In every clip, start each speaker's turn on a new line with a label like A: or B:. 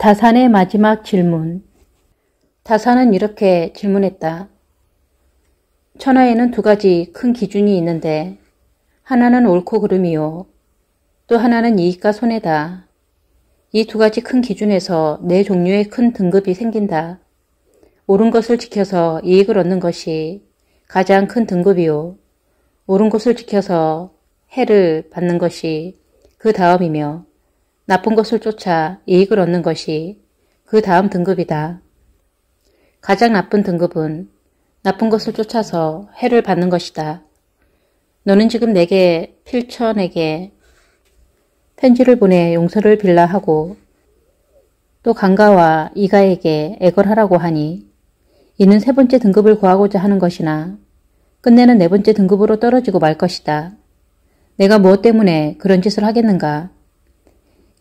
A: 다산의 마지막 질문 다산은 이렇게 질문했다. 천하에는 두 가지 큰 기준이 있는데 하나는 옳고 그름이요. 또 하나는 이익과 손해다. 이 두 가지 큰 기준에서 네 종류의 큰 등급이 생긴다. 옳은 것을 지켜서 이익을 얻는 것이 가장 큰 등급이요. 옳은 것을 지켜서 해를 받는 것이 그 다음이며 나쁜 것을 쫓아 이익을 얻는 것이 그 다음 등급이다. 가장 나쁜 등급은 나쁜 것을 쫓아서 해를 받는 것이다. 너는 지금 내게 필천에게 편지를 보내 용서를 빌라 하고 또 강가와 이가에게 애걸하라고 하니 이는 세 번째 등급을 구하고자 하는 것이나 끝내는 네 번째 등급으로 떨어지고 말 것이다. 내가 무엇 때문에 그런 짓을 하겠는가?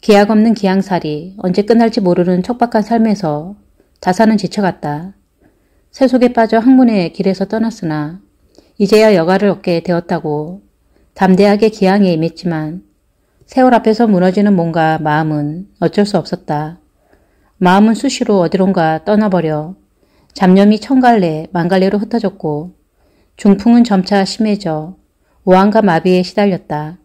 A: 계약 없는 기양살이 언제 끝날지 모르는 척박한 삶에서 자산은 지쳐갔다. 세속에 빠져 학문의 길에서 떠났으나 이제야 여가를 얻게 되었다고 담대하게 기양에 임했지만 세월 앞에서 무너지는 몸과 마음은 어쩔 수 없었다. 마음은 수시로 어디론가 떠나버려 잡념이 천갈래 만갈래로 흩어졌고 중풍은 점차 심해져 오한과 마비에 시달렸다.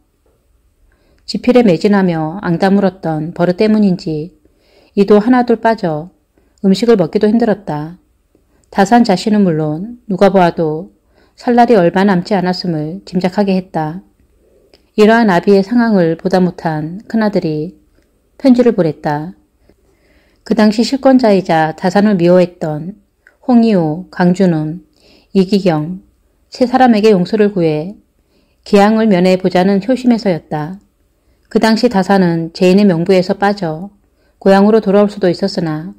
A: 지필에 매진하며 앙다물었던 버릇 때문인지 이도 하나둘 빠져 음식을 먹기도 힘들었다. 다산 자신은 물론 누가 보아도 설날이 얼마 남지 않았음을 짐작하게 했다. 이러한 아비의 상황을 보다 못한 큰아들이 편지를 보냈다. 그 당시 실권자이자 다산을 미워했던 홍이호, 강준훈, 이기경 세 사람에게 용서를 구해 기양을 면해보자는 효심에서였다. 그 당시 다사는 제인의 명부에서 빠져 고향으로 돌아올 수도 있었으나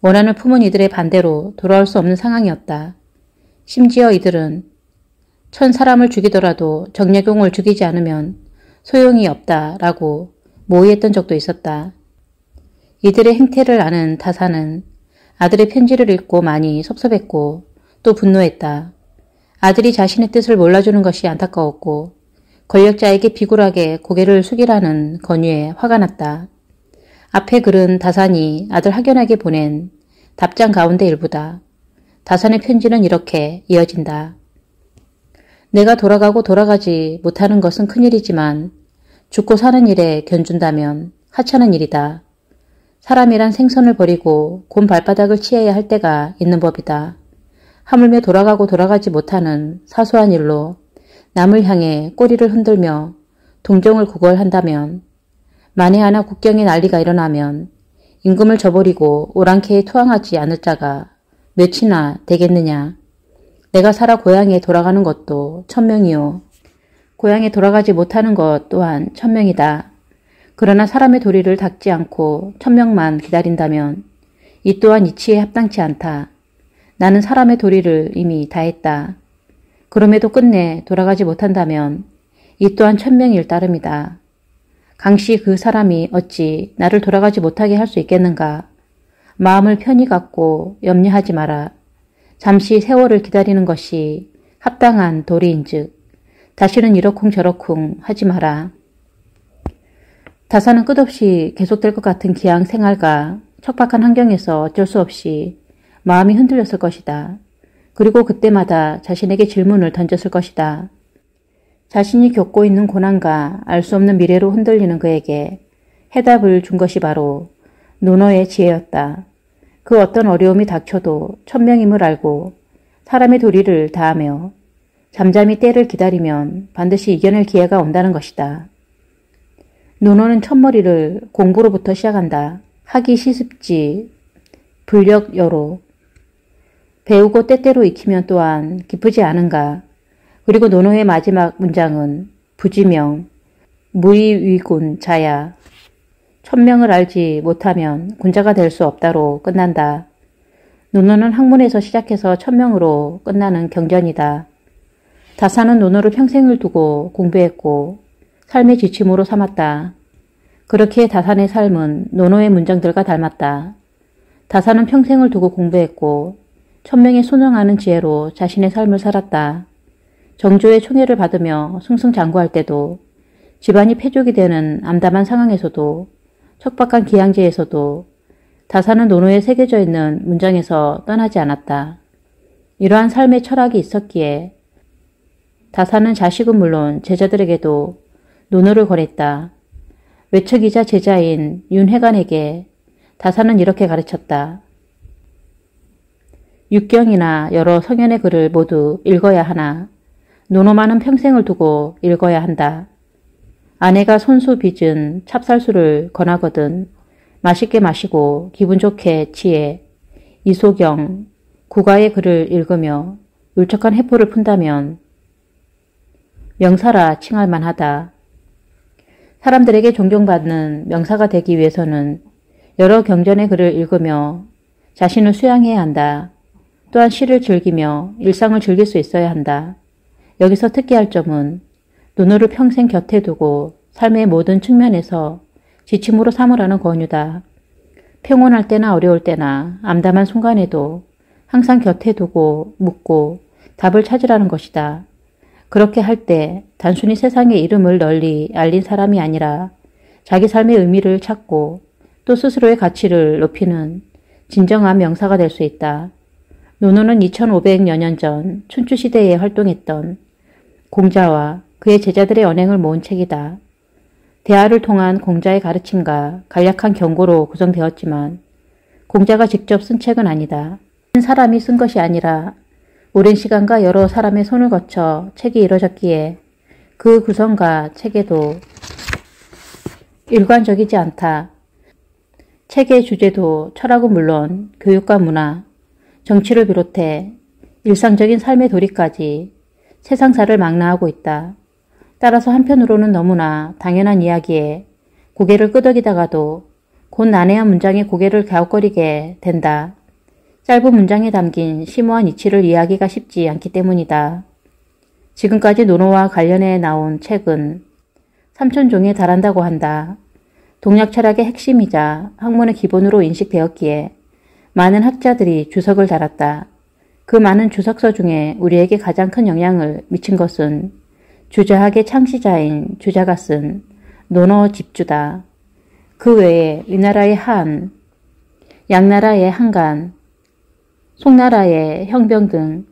A: 원한을 품은 이들의 반대로 돌아올 수 없는 상황이었다. 심지어 이들은 천 사람을 죽이더라도 정약용을 죽이지 않으면 소용이 없다라고 모의했던 적도 있었다. 이들의 행태를 아는 다사는 아들의 편지를 읽고 많이 섭섭했고 또 분노했다. 아들이 자신의 뜻을 몰라주는 것이 안타까웠고 권력자에게 비굴하게 고개를 숙이라는 권유에 화가 났다. 앞에 글은 다산이 아들 학연에게 보낸 답장 가운데 일부다. 다산의 편지는 이렇게 이어진다. 내가 돌아가고 돌아가지 못하는 것은 큰일이지만 죽고 사는 일에 견준다면 하찮은 일이다. 사람이란 생선을 버리고 곰 발바닥을 치해야 할 때가 있는 법이다. 하물며 돌아가고 돌아가지 못하는 사소한 일로 남을 향해 꼬리를 흔들며 동정을 구걸한다면 만에 하나 국경에 난리가 일어나면 임금을 저버리고 오랑캐에 투항하지 않을 자가 몇이나 되겠느냐. 내가 살아 고향에 돌아가는 것도 천명이요. 고향에 돌아가지 못하는 것 또한 천명이다. 그러나 사람의 도리를 닦지 않고 천명만 기다린다면 이 또한 이치에 합당치 않다. 나는 사람의 도리를 이미 다했다. 그럼에도 끝내 돌아가지 못한다면 이 또한 천명일 따름이다. 강씨 그 사람이 어찌 나를 돌아가지 못하게 할 수 있겠는가. 마음을 편히 갖고 염려하지 마라. 잠시 세월을 기다리는 것이 합당한 도리인즉 다시는 이러쿵 저러쿵 하지 마라. 다사는 끝없이 계속될 것 같은 기양 생활과 척박한 환경에서 어쩔 수 없이 마음이 흔들렸을 것이다. 그리고 그때마다 자신에게 질문을 던졌을 것이다. 자신이 겪고 있는 고난과 알 수 없는 미래로 흔들리는 그에게 해답을 준 것이 바로 논어의 지혜였다. 그 어떤 어려움이 닥쳐도 천명임을 알고 사람의 도리를 다하며 잠잠히 때를 기다리면 반드시 이겨낼 기회가 온다는 것이다. 논어는 첫머리를 공부로부터 시작한다. 하기 시습지, 불력 여로, 배우고 때때로 익히면 또한 기쁘지 않은가. 그리고 논어의 마지막 문장은 부지명, 무의위군 자야. 천명을 알지 못하면 군자가 될 수 없다로 끝난다. 논어는 학문에서 시작해서 천명으로 끝나는 경전이다. 다사는 논어를 평생을 두고 공부했고 삶의 지침으로 삼았다. 그렇게 다산의 삶은 논어의 문장들과 닮았다. 다산은 평생을 두고 공부했고 천명에 순응하는 지혜로 자신의 삶을 살았다. 정조의 총애를 받으며 승승장구할 때도 집안이 폐족이 되는 암담한 상황에서도 척박한 귀양지에서도 다산은 논어에 새겨져 있는 문장에서 떠나지 않았다. 이러한 삶의 철학이 있었기에 다산은 자식은 물론 제자들에게도 논어를 권했다. 외척이자 제자인 윤혜관에게 다산은 이렇게 가르쳤다. 육경이나 여러 성현의 글을 모두 읽어야 하나 노노만은 평생을 두고 읽어야 한다. 아내가 손수 빚은 찹쌀수를 권하거든 맛있게 마시고 기분 좋게 취해 이소경, 국가의 글을 읽으며 울적한 해포를 푼다면 명사라 칭할 만하다. 사람들에게 존경받는 명사가 되기 위해서는 여러 경전의 글을 읽으며 자신을 수양해야 한다. 또한 시를 즐기며 일상을 즐길 수 있어야 한다. 여기서 특기할 점은 눈으로 평생 곁에 두고 삶의 모든 측면에서 지침으로 삼으라는 권유다. 평온할 때나 어려울 때나 암담한 순간에도 항상 곁에 두고 묻고 답을 찾으라는 것이다. 그렇게 할 때 단순히 세상의 이름을 널리 알린 사람이 아니라 자기 삶의 의미를 찾고 또 스스로의 가치를 높이는 진정한 명사가 될 수 있다. 노노는 2500여 년 전 춘추시대에 활동했던 공자와 그의 제자들의 언행을 모은 책이다. 대화를 통한 공자의 가르침과 간략한 경고로 구성되었지만 공자가 직접 쓴 책은 아니다. 한 사람이 쓴 것이 아니라 오랜 시간과 여러 사람의 손을 거쳐 책이 이뤄졌기에 그 구성과 책에도 일관적이지 않다. 책의 주제도 철학은 물론 교육과 문화, 정치를 비롯해 일상적인 삶의 도리까지 세상사를 망라하고 있다. 따라서 한편으로는 너무나 당연한 이야기에 고개를 끄덕이다가도 곧 난해한 문장에 고개를 갸웃거리게 된다. 짧은 문장에 담긴 심오한 이치를 이해하기가 쉽지 않기 때문이다. 지금까지 노노와 관련해 나온 책은 3천종에 달한다고 한다. 동약 철학의 핵심이자 학문의 기본으로 인식되었기에 많은 학자들이 주석을 달았다. 그 많은 주석서 중에 우리에게 가장 큰 영향을 미친 것은 주자학의 창시자인 주자가 쓴 논어 집주다. 그 외에 위나라의 한, 양나라의 한간, 송나라의 형병 등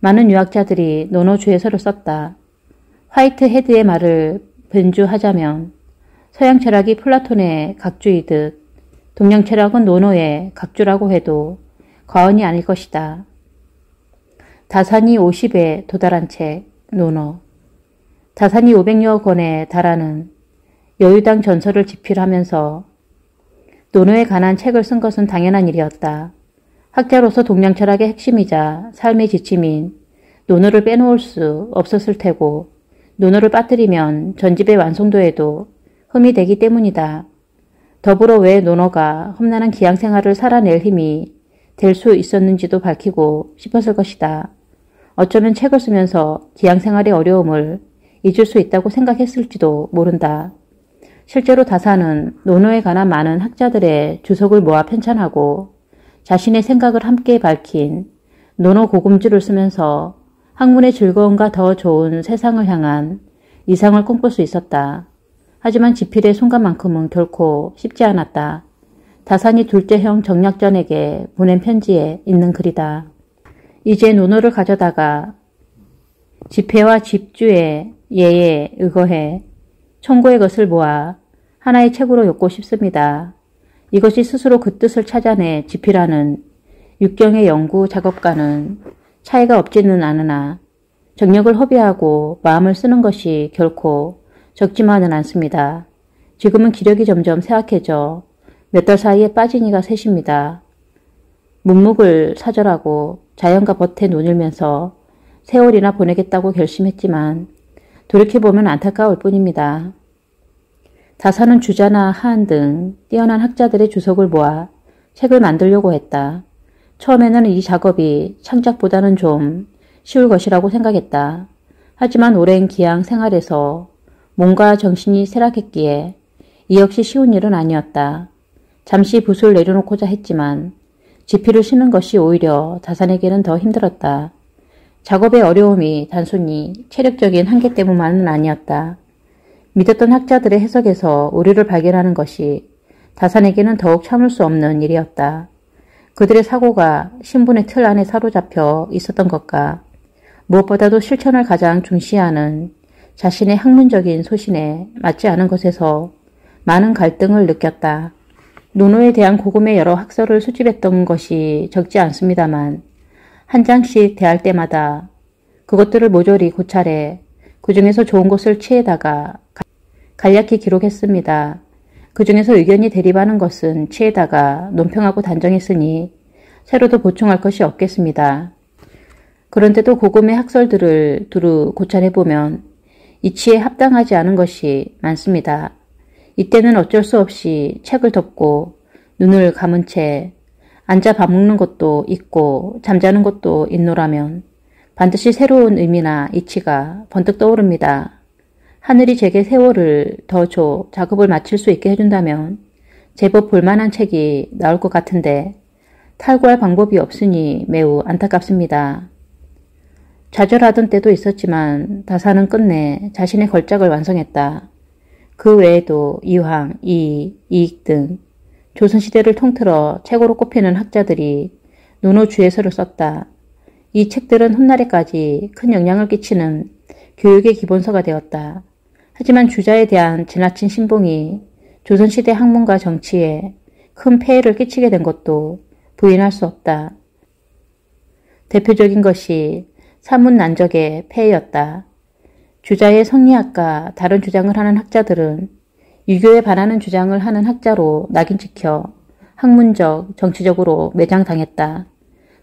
A: 많은 유학자들이 논어주소를 썼다. 화이트헤드의 말을 변주하자면 서양 철학이 플라톤의 각주이듯 동양 철학은 논어의 각주라고 해도 과언이 아닐 것이다. 다산이 50에 도달한 책 논어 다산이 500여 권에 달하는 여유당전서를 집필하면서 논어에 관한 책을 쓴 것은 당연한 일이었다. 학자로서 동양 철학의 핵심이자 삶의 지침인 논어를 빼놓을 수 없었을 테고 논어를 빠뜨리면 전집의 완성도에도 흠이 되기 때문이다. 더불어 왜 논어가 험난한 기양 생활을 살아낼 힘이 될 수 있었는지도 밝히고 싶었을 것이다. 어쩌면 책을 쓰면서 기양 생활의 어려움을 잊을 수 있다고 생각했을지도 모른다. 실제로 다사는 논어에 관한 많은 학자들의 주석을 모아 편찬하고 자신의 생각을 함께 밝힌 논어 고금주를 쓰면서 학문의 즐거움과 더 좋은 세상을 향한 이상을 꿈꿀 수 있었다. 하지만 지필의 순간만큼은 결코 쉽지 않았다. 다산이 둘째 형 정약전에게 보낸 편지에 있는 글이다. 이제 논어를 가져다가 지폐와 집주의 예에 의거해 청구의 것을 모아 하나의 책으로 엮고 싶습니다. 이것이 스스로 그 뜻을 찾아내 집필하는 육경의 연구 작업과는 차이가 없지는 않으나 정력을 허비하고 마음을 쓰는 것이 결코 적지만은 않습니다. 지금은 기력이 점점 쇠약해져 몇 달 사이에 빠진 이가 셋입니다. 문묵을 사절하고 자연과 버에 논일면서 세월이나 보내겠다고 결심했지만 돌이켜보면 안타까울 뿐입니다. 다사는 주자나 하한 등 뛰어난 학자들의 주석을 모아 책을 만들려고 했다. 처음에는 이 작업이 창작보다는 좀 쉬울 것이라고 생각했다. 하지만 오랜 기양 생활에서 몸과 정신이 쇠락했기에 이 역시 쉬운 일은 아니었다. 잠시 붓을 내려놓고자 했지만 지피를 쉬는 것이 오히려 다산에게는 더 힘들었다. 작업의 어려움이 단순히 체력적인 한계 때문만은 아니었다. 믿었던 학자들의 해석에서 오류를 발견하는 것이 다산에게는 더욱 참을 수 없는 일이었다. 그들의 사고가 신분의 틀 안에 사로잡혀 있었던 것과 무엇보다도 실천을 가장 중시하는 자신의 학문적인 소신에 맞지 않은 것에서 많은 갈등을 느꼈다. 노노에 대한 고금의 여러 학설을 수집했던 것이 적지 않습니다만 한 장씩 대할 때마다 그것들을 모조리 고찰해 그 중에서 좋은 것을 취해다가 간략히 기록했습니다. 그 중에서 의견이 대립하는 것은 취해다가 논평하고 단정했으니 새로도 보충할 것이 없겠습니다. 그런데도 고금의 학설들을 두루 고찰해보면 이치에 합당하지 않은 것이 많습니다. 이때는 어쩔 수 없이 책을 덮고 눈을 감은 채 앉아 밥 먹는 것도 있고 잠자는 것도 있노라면 반드시 새로운 의미나 이치가 번뜩 떠오릅니다. 하늘이 제게 세월을 더 줘 작업을 마칠 수 있게 해준다면 제법 볼만한 책이 나올 것 같은데 탈구할 방법이 없으니 매우 안타깝습니다. 좌절하던 때도 있었지만 다사는 끝내 자신의 걸작을 완성했다. 그 외에도 이황, 이, 이익 등 조선시대를 통틀어 최고로 꼽히는 학자들이 논어주에서를 썼다. 이 책들은 훗날에까지 큰 영향을 끼치는 교육의 기본서가 되었다. 하지만 주자에 대한 지나친 신봉이 조선시대 학문과 정치에 큰 폐해를 끼치게 된 것도 부인할 수 없다. 대표적인 것이 사문 난적의 폐해였다. 주자의 성리학과 다른 주장을 하는 학자들은 유교에 반하는 주장을 하는 학자로 낙인 찍혀 학문적, 정치적으로 매장당했다.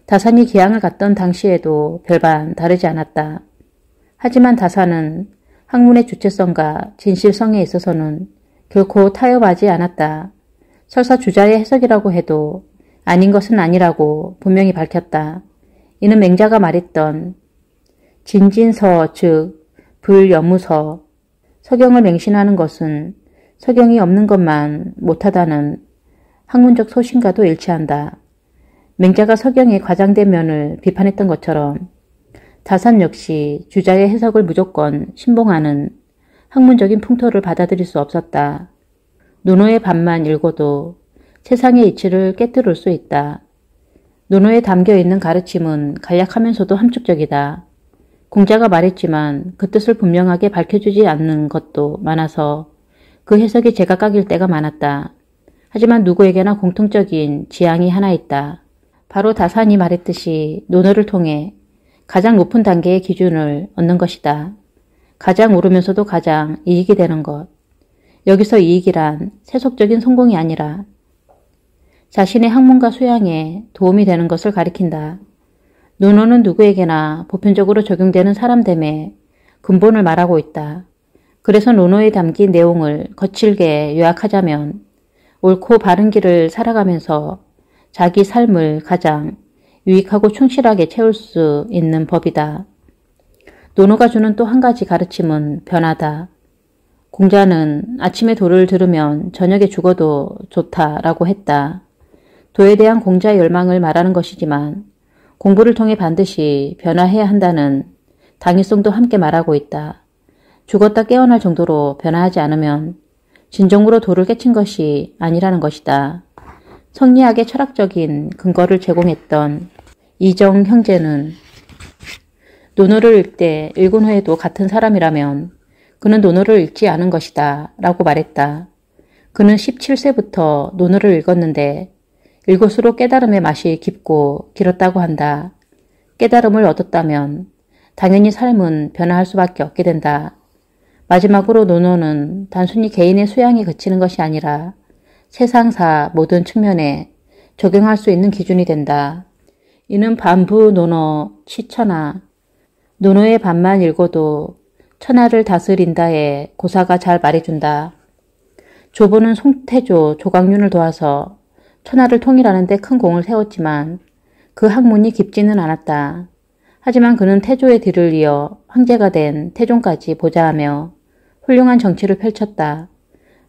A: 다산이 기양을 갔던 당시에도 별반 다르지 않았다. 하지만 다산은 학문의 주체성과 진실성에 있어서는 결코 타협하지 않았다. 설사 주자의 해석이라고 해도 아닌 것은 아니라고 분명히 밝혔다. 이는 맹자가 말했던 진진서 즉 불여무서 서경을 맹신하는 것은 서경이 없는 것만 못하다는 학문적 소신과도 일치한다. 맹자가 서경의 과장된 면을 비판했던 것처럼 다산 역시 주자의 해석을 무조건 신봉하는 학문적인 풍토를 받아들일 수 없었다. 노노의 반만 읽어도 세상의 이치를 깨뜨릴 수 있다. 노노에 담겨 있는 가르침은 간략하면서도 함축적이다. 공자가 말했지만 그 뜻을 분명하게 밝혀주지 않는 것도 많아서 그 해석이 제각각일 때가 많았다. 하지만 누구에게나 공통적인 지향이 하나 있다. 바로 다산이 말했듯이 논어를 통해 가장 높은 단계의 기준을 얻는 것이다. 가장 오르면서도 가장 이익이 되는 것. 여기서 이익이란 세속적인 성공이 아니라 자신의 학문과 소양에 도움이 되는 것을 가리킨다. 논어는 누구에게나 보편적으로 적용되는 사람됨의 근본을 말하고 있다. 그래서 논어에 담긴 내용을 거칠게 요약하자면 옳고 바른 길을 살아가면서 자기 삶을 가장 유익하고 충실하게 채울 수 있는 법이다. 논어가 주는 또 한 가지 가르침은 변하다. 공자는 아침에 도를 들으면 저녁에 죽어도 좋다라고 했다. 도에 대한 공자의 열망을 말하는 것이지만 공부를 통해 반드시 변화해야 한다는 당위성도 함께 말하고 있다. 죽었다 깨어날 정도로 변화하지 않으면 진정으로 돌을 깨친 것이 아니라는 것이다. 성리학의 철학적인 근거를 제공했던 이정 형제는 논어를 읽되 읽은 후에도 같은 사람이라면 그는 논어를 읽지 않은 것이다 라고 말했다. 그는 17세부터 논어를 읽었는데 읽을수록 깨달음의 맛이 깊고 길었다고 한다. 깨달음을 얻었다면 당연히 삶은 변화할 수밖에 없게 된다. 마지막으로 논어는 단순히 개인의 수양이 그치는 것이 아니라 세상사 모든 측면에 적용할 수 있는 기준이 된다. 이는 반부 논어 치천하 논어의 반만 읽어도 천하를 다스린다에 고사가 잘 말해준다. 조보는 송태조, 조광윤을 도와서 천하를 통일하는 데 큰 공을 세웠지만 그 학문이 깊지는 않았다. 하지만 그는 태조의 뒤를 이어 황제가 된 태종까지 보좌하며 훌륭한 정치를 펼쳤다.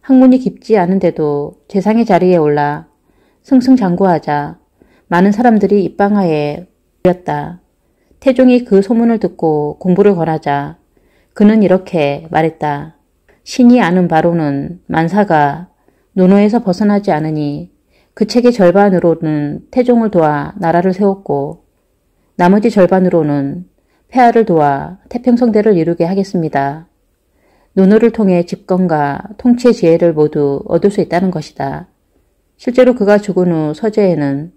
A: 학문이 깊지 않은데도 재상의 자리에 올라 승승장구하자 많은 사람들이 입방하에 모였다. 태종이 그 소문을 듣고 공부를 권하자 그는 이렇게 말했다. 신이 아는 바로는 만사가 논어에서 벗어나지 않으니 그 책의 절반으로는 태종을 도와 나라를 세웠고 나머지 절반으로는 폐하를 도와 태평성대를 이루게 하겠습니다. 논어를 통해 집권과 통치 지혜를 모두 얻을 수 있다는 것이다. 실제로 그가 죽은 후 서재에는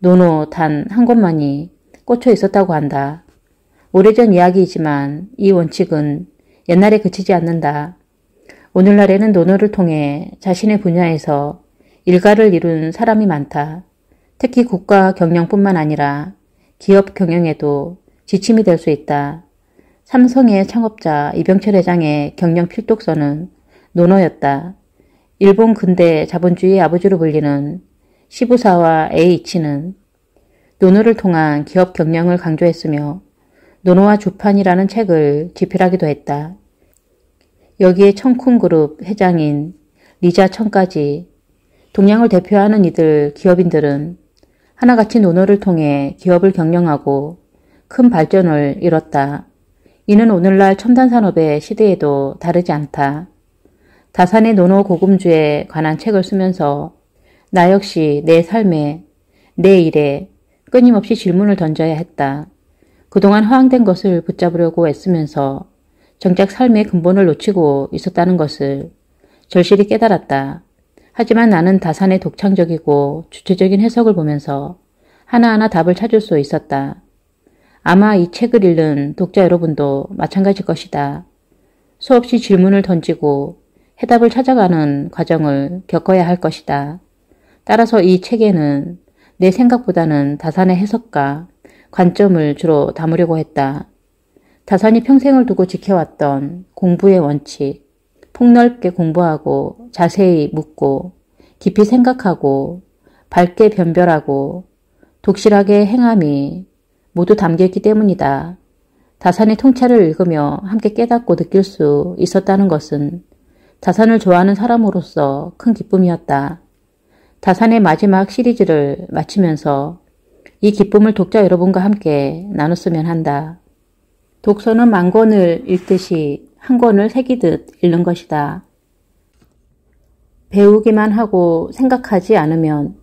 A: 논어 단 한 권만이 꽂혀 있었다고 한다. 오래전 이야기이지만 이 원칙은 옛날에 그치지 않는다. 오늘날에는 논어를 통해 자신의 분야에서 일가를 이룬 사람이 많다. 특히 국가 경영뿐만 아니라 기업 경영에도 지침이 될 수 있다. 삼성의 창업자 이병철 회장의 경영 필독서는 논어였다. 일본 근대 자본주의 아버지로 불리는 시부사와 A이치는 논어를 통한 기업 경영을 강조했으며 논어와 주판이라는 책을 집필하기도 했다. 여기에 청쿵그룹 회장인 리자 청까지 동양을 대표하는 이들 기업인들은 하나같이 논어를 통해 기업을 경영하고 큰 발전을 이뤘다. 이는 오늘날 첨단 산업의 시대에도 다르지 않다. 다산의 노노 고금주에 관한 책을 쓰면서 나 역시 내 삶에, 내 일에 끊임없이 질문을 던져야 했다. 그동안 허황된 것을 붙잡으려고 애쓰면서 정작 삶의 근본을 놓치고 있었다는 것을 절실히 깨달았다. 하지만 나는 다산의 독창적이고 주체적인 해석을 보면서 하나하나 답을 찾을 수 있었다. 아마 이 책을 읽는 독자 여러분도 마찬가지일 것이다. 수없이 질문을 던지고 해답을 찾아가는 과정을 겪어야 할 것이다. 따라서 이 책에는 내 생각보다는 다산의 해석과 관점을 주로 담으려고 했다. 다산이 평생을 두고 지켜왔던 공부의 원칙, 폭넓게 공부하고 자세히 묻고 깊이 생각하고 밝게 변별하고 독실하게 행함이 모두 담겨있기 때문이다. 다산의 통찰을 읽으며 함께 깨닫고 느낄 수 있었다는 것은 다산을 좋아하는 사람으로서 큰 기쁨이었다. 다산의 마지막 시리즈를 마치면서 이 기쁨을 독자 여러분과 함께 나눴으면 한다. 독서는 만 권을 읽듯이 한 권을 새기듯 읽는 것이다. 배우기만 하고 생각하지 않으면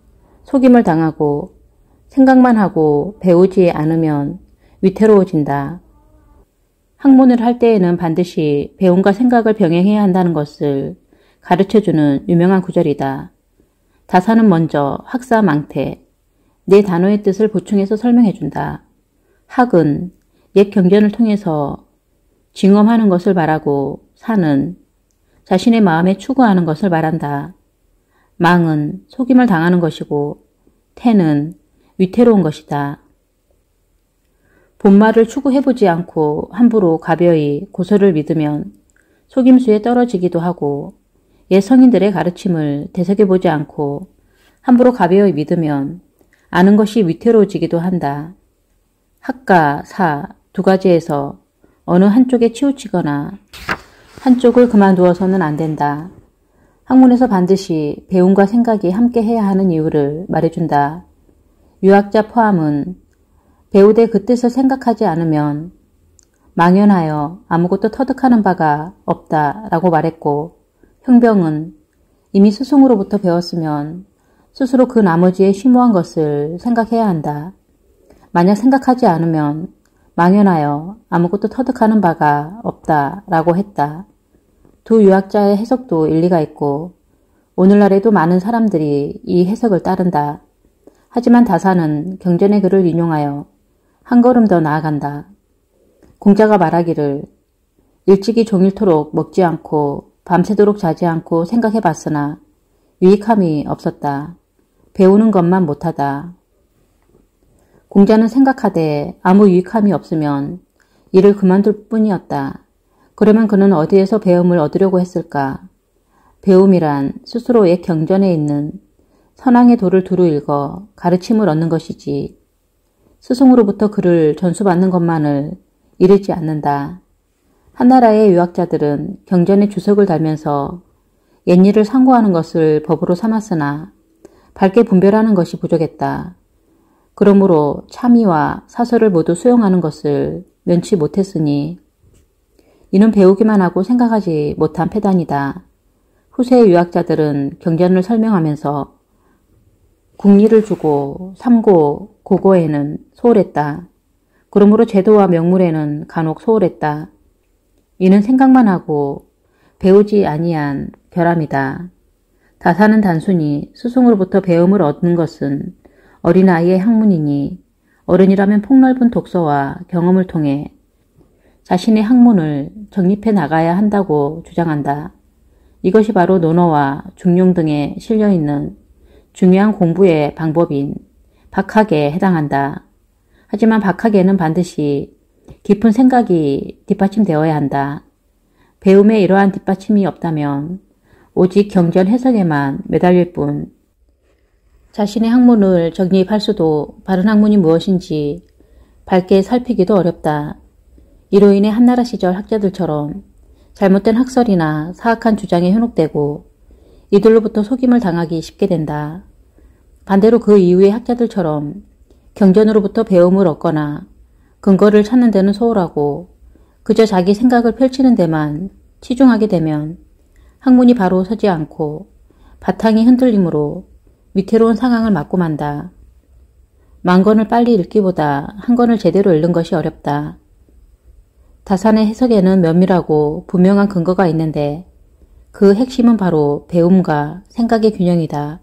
A: 속임을 당하고 생각만 하고 배우지 않으면 위태로워진다. 학문을 할 때에는 반드시 배움과 생각을 병행해야 한다는 것을 가르쳐주는 유명한 구절이다. 다사는 먼저 학사 망태, 내 단어의 뜻을 보충해서 설명해준다. 학은 옛 경전을 통해서 징험하는 것을 말하고 사는 자신의 마음에 추구하는 것을 말한다. 망은 속임을 당하는 것이고 태는 위태로운 것이다. 본말을 추구해보지 않고 함부로 가벼이 고소를 믿으면 속임수에 떨어지기도 하고 옛 성인들의 가르침을 되새겨보지 않고 함부로 가벼이 믿으면 아는 것이 위태로워지기도 한다. 학과, 사 두 가지에서 어느 한쪽에 치우치거나 한쪽을 그만두어서는 안 된다. 학문에서 반드시 배움과 생각이 함께 해야 하는 이유를 말해준다. 유학자 포함은 배우되 그 뜻을 생각하지 않으면 망연하여 아무것도 터득하는 바가 없다 라고 말했고 형병은 이미 스승으로부터 배웠으면 스스로 그 나머지의 심오한 것을 생각해야 한다. 만약 생각하지 않으면 망연하여 아무것도 터득하는 바가 없다라고 했다. 두 유학자의 해석도 일리가 있고 오늘날에도 많은 사람들이 이 해석을 따른다. 하지만 다사는 경전의 글을 인용하여 한 걸음 더 나아간다. 공자가 말하기를 일찍이 종일토록 먹지 않고 밤새도록 자지 않고 생각해 봤으나 유익함이 없었다. 배우는 것만 못하다. 공자는 생각하되 아무 유익함이 없으면 일을 그만둘 뿐이었다. 그러면 그는 어디에서 배움을 얻으려고 했을까? 배움이란 스스로 옛 경전에 있는 선왕의 도를 두루 읽어 가르침을 얻는 것이지 스승으로부터 그를 전수받는 것만을 이르지 않는다. 한나라의 유학자들은 경전에 주석을 달면서 옛일을 상고하는 것을 법으로 삼았으나 밝게 분별하는 것이 부족했다. 그러므로 참의와 사설을 모두 수용하는 것을 면치 못했으니 이는 배우기만 하고 생각하지 못한 패단이다. 후세 유학자들은 경전을 설명하면서 국리를 주고 삼고 고고에는 소홀했다. 그러므로 제도와 명물에는 간혹 소홀했다. 이는 생각만 하고 배우지 아니한 결함이다. 다사는 단순히 스승으로부터 배움을 얻는 것은 어린아이의 학문이니 어른이라면 폭넓은 독서와 경험을 통해 자신의 학문을 정립해 나가야 한다고 주장한다. 이것이 바로 논어와 중용 등에 실려있는 중요한 공부의 방법인 박학에 해당한다. 하지만 박학에는 반드시 깊은 생각이 뒷받침되어야 한다. 배움에 이러한 뒷받침이 없다면 오직 경전 해석에만 매달릴 뿐 자신의 학문을 정립할 수도 바른 학문이 무엇인지 밝게 살피기도 어렵다. 이로 인해 한나라 시절 학자들처럼 잘못된 학설이나 사악한 주장에 현혹되고 이들로부터 속임을 당하기 쉽게 된다. 반대로 그 이후의 학자들처럼 경전으로부터 배움을 얻거나 근거를 찾는 데는 소홀하고 그저 자기 생각을 펼치는 데만 치중하게 되면 학문이 바로 서지 않고 바탕이 흔들림으로 위태로운 상황을 맞고 만다. 만 권을 빨리 읽기보다 한 권을 제대로 읽는 것이 어렵다. 다산의 해석에는 면밀하고 분명한 근거가 있는데 그 핵심은 바로 배움과 생각의 균형이다.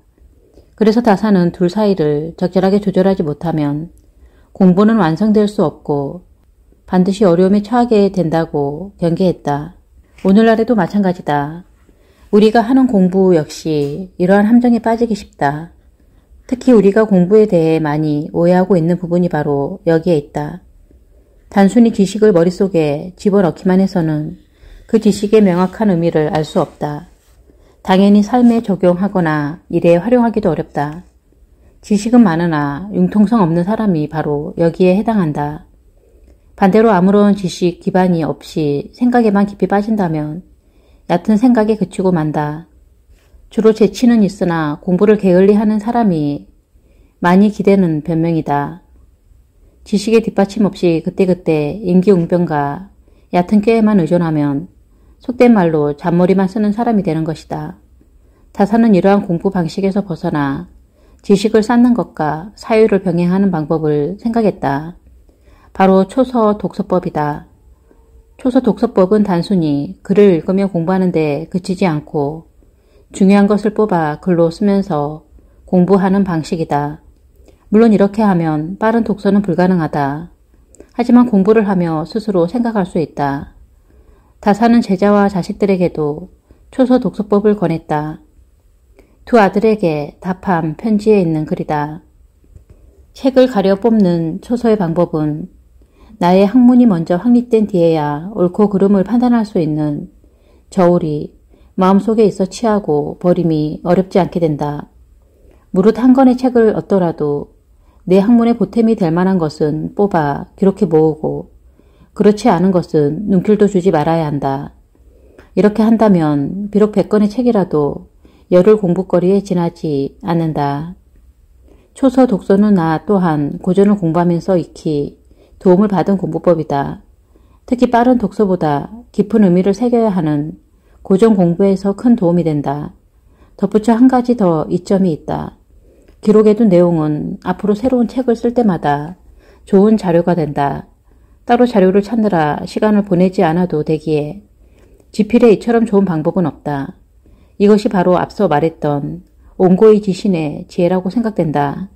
A: 그래서 다산은 둘 사이를 적절하게 조절하지 못하면 공부는 완성될 수 없고 반드시 어려움에 처하게 된다고 경계했다. 오늘날에도 마찬가지다. 우리가 하는 공부 역시 이러한 함정에 빠지기 쉽다. 특히 우리가 공부에 대해 많이 오해하고 있는 부분이 바로 여기에 있다. 단순히 지식을 머릿속에 집어넣기만 해서는 그 지식의 명확한 의미를 알 수 없다. 당연히 삶에 적용하거나 일에 활용하기도 어렵다. 지식은 많으나 융통성 없는 사람이 바로 여기에 해당한다. 반대로 아무런 지식 기반이 없이 생각에만 깊이 빠진다면 얕은 생각에 그치고 만다. 주로 재치는 있으나 공부를 게을리 하는 사람이 많이 기대는 변명이다. 지식의 뒷받침 없이 그때그때 임기응변과 얕은 꾀에만 의존하면 속된 말로 잔머리만 쓰는 사람이 되는 것이다. 다사는 이러한 공부 방식에서 벗어나 지식을 쌓는 것과 사유를 병행하는 방법을 생각했다. 바로 초서 독서법이다. 초서 독서법은 단순히 글을 읽으며 공부하는 데 그치지 않고 중요한 것을 뽑아 글로 쓰면서 공부하는 방식이다. 물론 이렇게 하면 빠른 독서는 불가능하다. 하지만 공부를 하며 스스로 생각할 수 있다. 다사는 제자와 자식들에게도 초서 독서법을 권했다. 두 아들에게 답한 편지에 있는 글이다. 책을 가려 뽑는 초서의 방법은 나의 학문이 먼저 확립된 뒤에야 옳고 그름을 판단할 수 있는 저울이 마음속에 있어 취하고 버림이 어렵지 않게 된다. 무릇 한 권의 책을 얻더라도 내 학문에 보탬이 될 만한 것은 뽑아 기록해 모으고 그렇지 않은 것은 눈길도 주지 말아야 한다. 이렇게 한다면 비록 100권의 책이라도 열흘 공부거리에 지나지 않는다. 초서 독서는 나 또한 고전을 공부하면서 익히 도움을 받은 공부법이다. 특히 빠른 독서보다 깊은 의미를 새겨야 하는 고전 공부에서 큰 도움이 된다. 덧붙여 한 가지 더 이점이 있다. 기록해둔 내용은 앞으로 새로운 책을 쓸 때마다 좋은 자료가 된다. 따로 자료를 찾느라 시간을 보내지 않아도 되기에 지필에 이처럼 좋은 방법은 없다. 이것이 바로 앞서 말했던 옹고의 지신의 지혜라고 생각된다.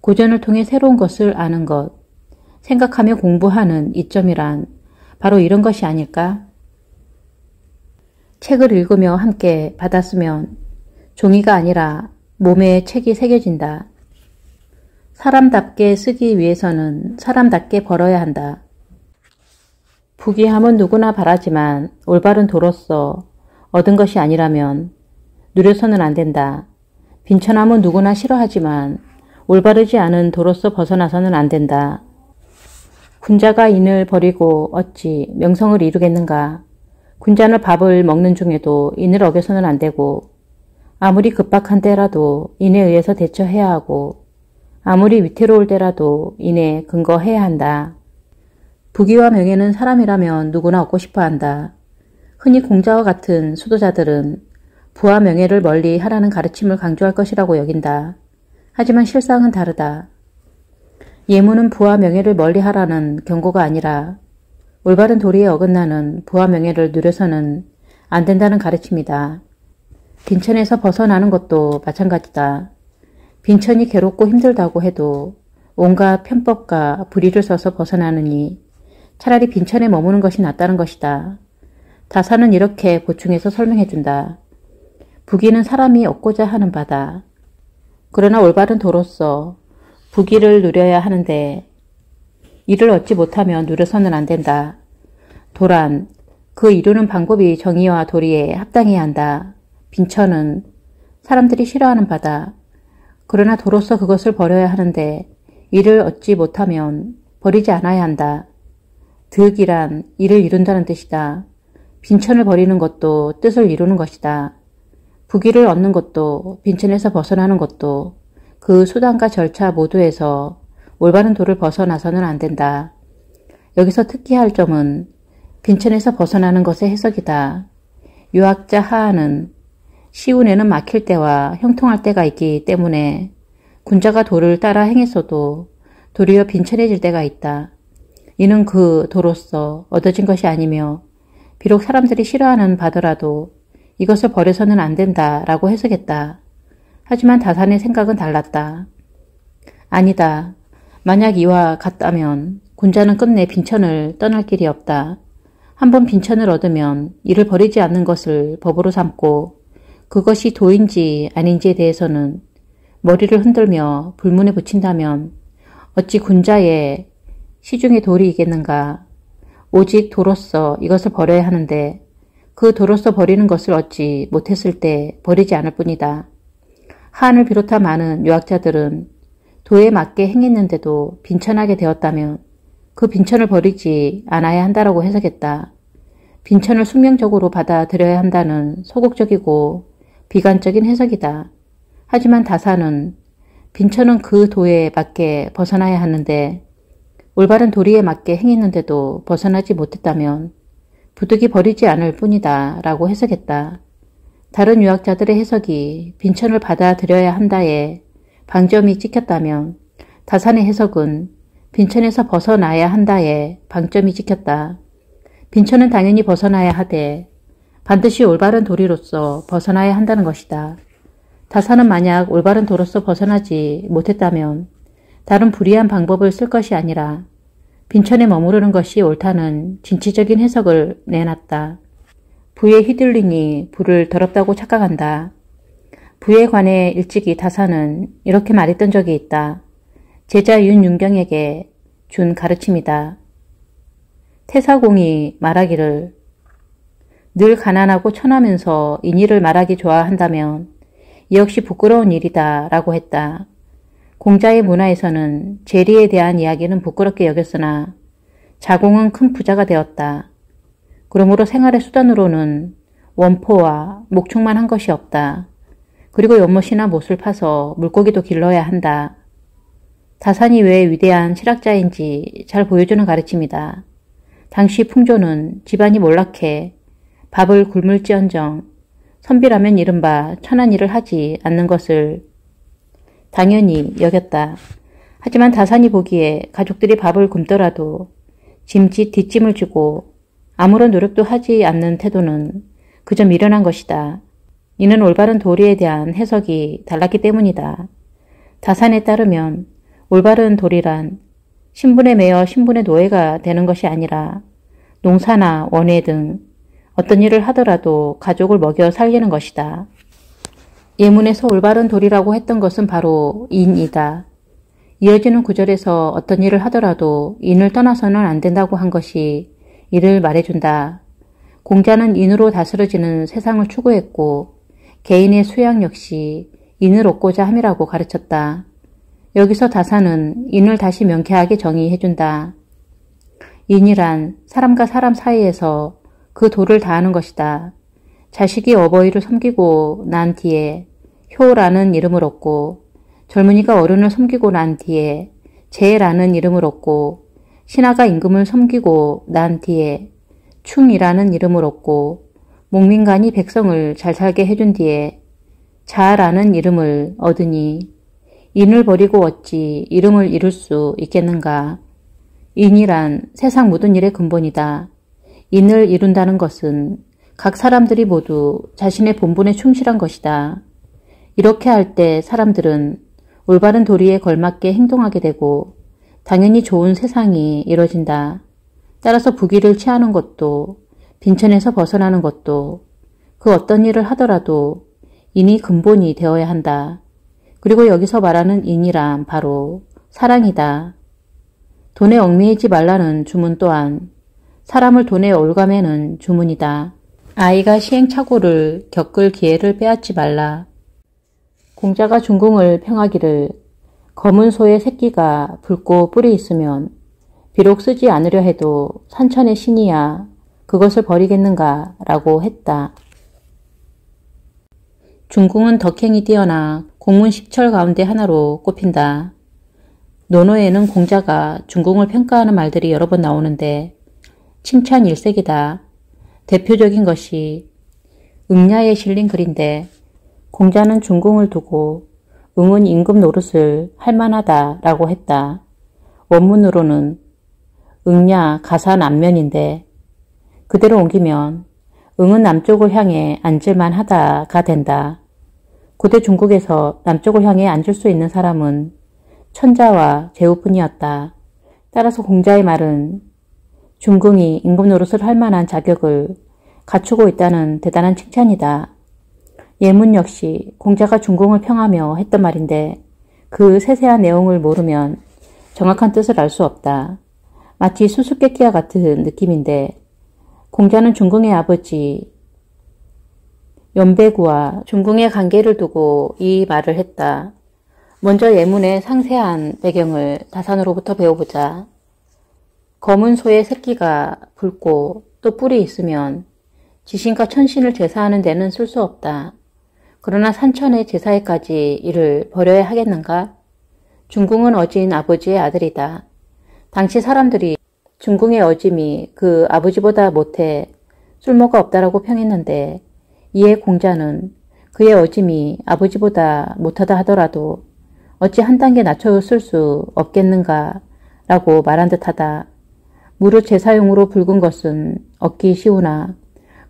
A: 고전을 통해 새로운 것을 아는 것, 생각하며 공부하는 이점이란 바로 이런 것이 아닐까? 책을 읽으며 함께 받았으면 종이가 아니라 몸에 책이 새겨진다. 사람답게 쓰기 위해서는 사람답게 벌어야 한다. 부귀함은 누구나 바라지만 올바른 도로서 얻은 것이 아니라면 누려서는 안 된다. 빈천함은 누구나 싫어하지만 올바르지 않은 도로서 벗어나서는 안 된다. 군자가 인을 버리고 어찌 명성을 이루겠는가. 군자는 밥을 먹는 중에도 인을 어겨서는 안 되고 아무리 급박한 때라도 인에 의해서 대처해야 하고 아무리 위태로울 때라도 인에 근거해야 한다. 부귀와 명예는 사람이라면 누구나 얻고 싶어 한다. 흔히 공자와 같은 수도자들은 부와 명예를 멀리 하라는 가르침을 강조할 것이라고 여긴다. 하지만 실상은 다르다. 예문은 부와 명예를 멀리 하라는 경고가 아니라 올바른 도리에 어긋나는 부와 명예를 누려서는 안 된다는 가르침이다. 빈천에서 벗어나는 것도 마찬가지다. 빈천이 괴롭고 힘들다고 해도 온갖 편법과 불의를 써서 벗어나느니 차라리 빈천에 머무는 것이 낫다는 것이다. 다사는 이렇게 보충해서 설명해준다. 부귀는 사람이 얻고자 하는 바다. 그러나 올바른 도로서 부귀를 누려야 하는데 이를 얻지 못하면 누려서는 안 된다. 도란, 그 이루는 방법이 정의와 도리에 합당해야 한다. 빈천은 사람들이 싫어하는 바다. 그러나 도로서 그것을 버려야 하는데 이를 얻지 못하면 버리지 않아야 한다. 득이란 이를 이룬다는 뜻이다. 빈천을 버리는 것도 뜻을 이루는 것이다. 부귀를 얻는 것도 빈천에서 벗어나는 것도 그 수단과 절차 모두에서 올바른 도를 벗어나서는 안 된다. 여기서 특기할 점은 빈천에서 벗어나는 것의 해석이다. 유학자 하하는 시운에는 막힐 때와 형통할 때가 있기 때문에 군자가 도를 따라 행했어도 도리어 빈천해질 때가 있다. 이는 그 도로서 얻어진 것이 아니며 비록 사람들이 싫어하는 바더라도 이것을 버려서는 안 된다라고 해석했다. 하지만 다산의 생각은 달랐다. 아니다. 만약 이와 같다면 군자는 끝내 빈천을 떠날 길이 없다. 한번 빈천을 얻으면 이를 버리지 않는 것을 법으로 삼고 그것이 도인지 아닌지에 대해서는 머리를 흔들며 불문에 붙인다면 어찌 군자의 시중의 돌이 있겠는가. 오직 도로서 이것을 버려야 하는데 그 도로서 버리는 것을 얻지 못했을 때 버리지 않을 뿐이다. 한을 비롯한 많은 유학자들은 도에 맞게 행했는데도 빈천하게 되었다면 그 빈천을 버리지 않아야 한다라고 해석했다. 빈천을 숙명적으로 받아들여야 한다는 소극적이고 비관적인 해석이다. 하지만 다사는 빈천은 그 도에 맞게 벗어나야 하는데 올바른 도리에 맞게 행했는데도 벗어나지 못했다면 부득이 버리지 않을 뿐이다 라고 해석했다. 다른 유학자들의 해석이 빈천을 받아들여야 한다에 방점이 찍혔다면 다산의 해석은 빈천에서 벗어나야 한다에 방점이 찍혔다. 빈천은 당연히 벗어나야 하되 반드시 올바른 도리로서 벗어나야 한다는 것이다. 다산은 만약 올바른 도로서 벗어나지 못했다면 다른 불이한 방법을 쓸 것이 아니라 빈천에 머무르는 것이 옳다는 진취적인 해석을 내놨다. 부에 휘둘리니 부를 더럽다고 착각한다. 부에 관해 일찍이 다사는 이렇게 말했던 적이 있다. 제자 윤윤경에게 준 가르침이다. 태사공이 말하기를 늘 가난하고 천하면서 인일을 말하기 좋아한다면 이 역시 부끄러운 일이다 라고 했다. 공자의 문화에서는 재리에 대한 이야기는 부끄럽게 여겼으나 자공은 큰 부자가 되었다. 그러므로 생활의 수단으로는 원포와 목축만 한 것이 없다. 그리고 연못이나 못을 파서 물고기도 길러야 한다. 다산이 왜 위대한 실학자인지 잘 보여주는 가르침이다. 당시 풍조는 집안이 몰락해 밥을 굶을지언정 선비라면 이른바 천한 일을 하지 않는 것을 당연히 여겼다. 하지만 다산이 보기에 가족들이 밥을 굶더라도 짐짓 뒷짐을 주고 아무런 노력도 하지 않는 태도는 그저 미련한 것이다. 이는 올바른 도리에 대한 해석이 달랐기 때문이다. 다산에 따르면 올바른 도리란 신분에 매여 신분의 노예가 되는 것이 아니라 농사나 원예 등 어떤 일을 하더라도 가족을 먹여 살리는 것이다. 예문에서 올바른 도리라고 했던 것은 바로 인이다. 이어지는 구절에서 어떤 일을 하더라도 인을 떠나서는 안 된다고 한 것이 이를 말해준다. 공자는 인으로 다스려지는 세상을 추구했고 개인의 수양 역시 인을 얻고자 함이라고 가르쳤다. 여기서 다사는 인을 다시 명쾌하게 정의해준다. 인이란 사람과 사람 사이에서 그 도를 다하는 것이다. 자식이 어버이를 섬기고 난 뒤에 효라는 이름을 얻고 젊은이가 어른을 섬기고 난 뒤에 재라는 이름을 얻고 신하가 임금을 섬기고 난 뒤에 충이라는 이름을 얻고 목민간이 백성을 잘 살게 해준 뒤에 잘 아는 이름을 얻으니 인을 버리고 어찌 이름을 잃을 수 있겠는가. 인이란 세상 모든 일의 근본이다. 인을 이룬다는 것은 각 사람들이 모두 자신의 본분에 충실한 것이다. 이렇게 할 때 사람들은 올바른 도리에 걸맞게 행동하게 되고 당연히 좋은 세상이 이뤄진다. 따라서 부귀를 취하는 것도 빈천에서 벗어나는 것도 그 어떤 일을 하더라도 인이 근본이 되어야 한다. 그리고 여기서 말하는 인이란 바로 사랑이다. 돈에 얽매이지 말라는 주문 또한 사람을 돈에 올가매는 주문이다. 아이가 시행착오를 겪을 기회를 빼앗지 말라. 공자가 중궁을 평하기를 검은 소의 새끼가 붉고 뿔이 있으면 비록 쓰지 않으려 해도 산천의 신이야 그것을 버리겠는가 라고 했다. 중궁은 덕행이 뛰어나 공문 십철 가운데 하나로 꼽힌다. 논어에는 공자가 중궁을 평가하는 말들이 여러 번 나오는데 칭찬 일색이다. 대표적인 것이 응야에 실린 글인데 공자는 중궁을 두고 응은 임금 노릇을 할 만하다 라고 했다. 원문으로는 응야 가사 남면인데 그대로 옮기면 응은 남쪽을 향해 앉을만 하다가 된다. 고대 중국에서 남쪽을 향해 앉을 수 있는 사람은 천자와 제후뿐이었다. 따라서 공자의 말은 중궁이 임금 노릇을 할 만한 자격을 갖추고 있다는 대단한 칭찬이다. 예문 역시 공자가 중궁을 평하며 했던 말인데 그 세세한 내용을 모르면 정확한 뜻을 알 수 없다. 마치 수수께끼와 같은 느낌인데 공자는 중궁의 아버지 연배구와 중궁의 관계를 두고 이 말을 했다. 먼저 예문의 상세한 배경을 다산으로부터 배워보자. 검은 소의 새끼가 붉고 또 뿔이 있으면 지신과 천신을 제사하는 데는 쓸 수 없다. 그러나 산천의 제사에까지 이를 버려야 하겠는가? 중궁은 어진 아버지의 아들이다. 당시 사람들이 중궁의 어짐이 그 아버지보다 못해 쓸모가 없다라고 평했는데 이에 공자는 그의 어짐이 아버지보다 못하다 하더라도 어찌 한 단계 낮춰 쓸 수 없겠는가 라고 말한 듯하다. 무릇 제사용으로 붉은 것은 얻기 쉬우나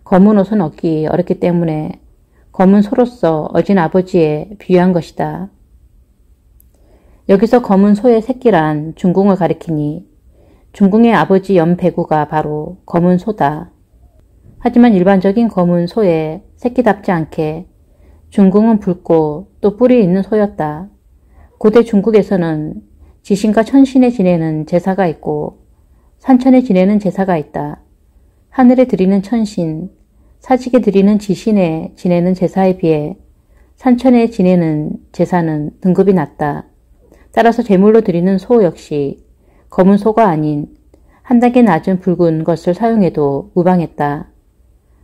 A: 검은 옷은 얻기 어렵기 때문에 검은 소로서 어진 아버지에 비유한 것이다. 여기서 검은 소의 새끼란 중궁을 가리키니 중궁의 아버지 연배구가 바로 검은 소다. 하지만 일반적인 검은 소의 새끼답지 않게 중궁은 붉고 또 뿔이 있는 소였다. 고대 중국에서는 지신과 천신에 지내는 제사가 있고 산천에 지내는 제사가 있다. 하늘에 드리는 천신, 사직에 드리는 지신에 지내는 제사에 비해 산천에 지내는 제사는 등급이 낮다. 따라서 제물로 드리는 소 역시 검은 소가 아닌 한 단계 낮은 붉은 것을 사용해도 무방했다.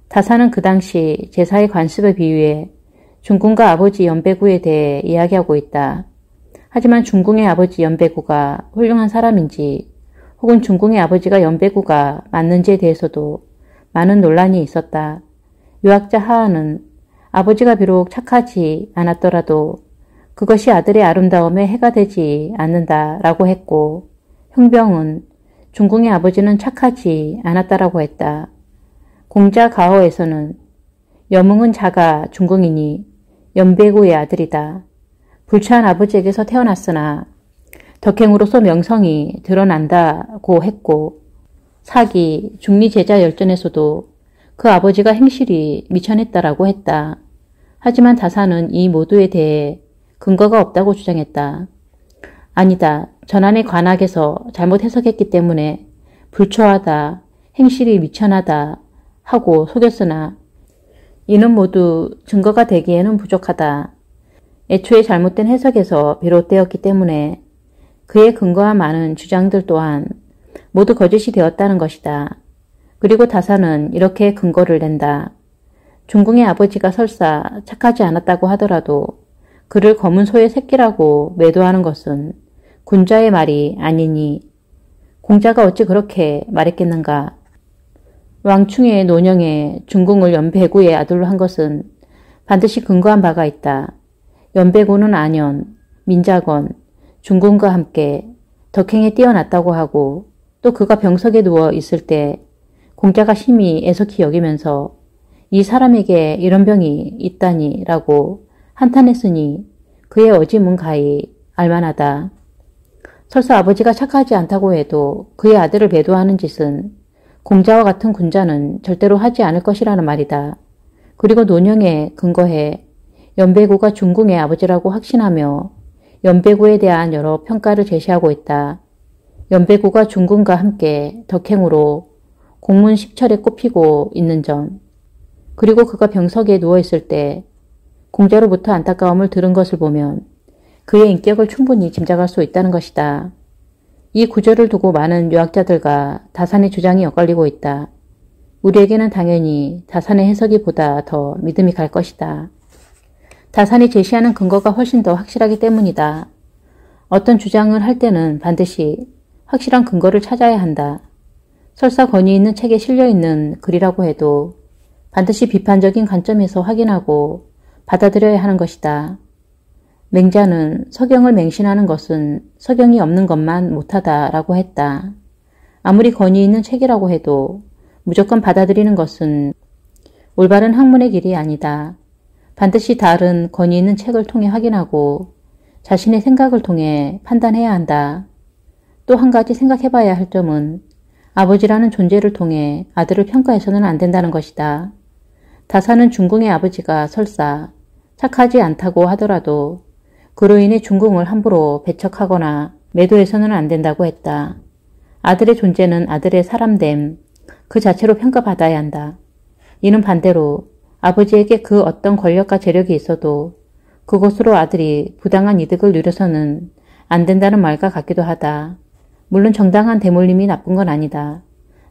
A: 다사는 그 당시 제사의 관습에 비유해 중궁과 아버지 연배구에 대해 이야기하고 있다. 하지만 중궁의 아버지 연배구가 훌륭한 사람인지 혹은 중궁의 아버지가 연배구가 맞는지에 대해서도 많은 논란이 있었다. 유학자 하하는 아버지가 비록 착하지 않았더라도 그것이 아들의 아름다움에 해가 되지 않는다라고 했고 형병은 중궁의 아버지는 착하지 않았다라고 했다. 공자 가어에서는 여몽은 자가 중궁이니 연배구의 아들이다. 불취한 아버지에게서 태어났으나 덕행으로서 명성이 드러난다고 했고 사기 중리제자 열전에서도 그 아버지가 행실이 미천했다라고 했다. 하지만 다사는 이 모두에 대해 근거가 없다고 주장했다. 아니다. 전안의 관악에서 잘못 해석했기 때문에 불초하다, 행실이 미천하다 하고 속였으나 이는 모두 증거가 되기에는 부족하다. 애초에 잘못된 해석에서 비롯되었기 때문에 그의 근거와 많은 주장들 또한 모두 거짓이 되었다는 것이다. 그리고 다사는 이렇게 근거를 낸다. 중궁의 아버지가 설사 착하지 않았다고 하더라도 그를 검은 소의 새끼라고 매도하는 것은 군자의 말이 아니니 공자가 어찌 그렇게 말했겠는가. 왕충의 노령의 중궁을 연배구의 아들로 한 것은 반드시 근거한 바가 있다. 연배구는 안연, 민자건, 중궁과 함께 덕행에 뛰어났다고 하고 또 그가 병석에 누워 있을 때 공자가 심히 애석히 여기면서 이 사람에게 이런 병이 있다니 라고 한탄했으니 그의 어지문 가히 알만하다. 설사 아버지가 착하지 않다고 해도 그의 아들을 배도하는 짓은 공자와 같은 군자는 절대로 하지 않을 것이라는 말이다. 그리고 논영에 근거해 연배구가 중궁의 아버지라고 확신하며 연배구에 대한 여러 평가를 제시하고 있다. 연배구가 중궁과 함께 덕행으로 공문 10철에 꼽히고 있는 점, 그리고 그가 병석에 누워있을 때 공자로부터 안타까움을 들은 것을 보면 그의 인격을 충분히 짐작할 수 있다는 것이다. 이 구절을 두고 많은 유학자들과 다산의 주장이 엇갈리고 있다. 우리에게는 당연히 다산의 해석이보다 더 믿음이 갈 것이다. 다산이 제시하는 근거가 훨씬 더 확실하기 때문이다. 어떤 주장을 할 때는 반드시 확실한 근거를 찾아야 한다. 설사 권위 있는 책에 실려있는 글이라고 해도 반드시 비판적인 관점에서 확인하고 받아들여야 하는 것이다. 맹자는 서경을 맹신하는 것은 서경이 없는 것만 못하다라고 했다. 아무리 권위 있는 책이라고 해도 무조건 받아들이는 것은 올바른 학문의 길이 아니다. 반드시 다른 권위 있는 책을 통해 확인하고 자신의 생각을 통해 판단해야 한다. 또 한 가지 생각해봐야 할 점은 아버지라는 존재를 통해 아들을 평가해서는 안 된다는 것이다. 다사는 중궁의 아버지가 설사 착하지 않다고 하더라도 그로 인해 중궁을 함부로 배척하거나 매도해서는 안 된다고 했다. 아들의 존재는 아들의 사람됨 그 자체로 평가받아야 한다. 이는 반대로 아버지에게 그 어떤 권력과 재력이 있어도 그것으로 아들이 부당한 이득을 누려서는 안 된다는 말과 같기도 하다. 물론 정당한 대물림이 나쁜 건 아니다.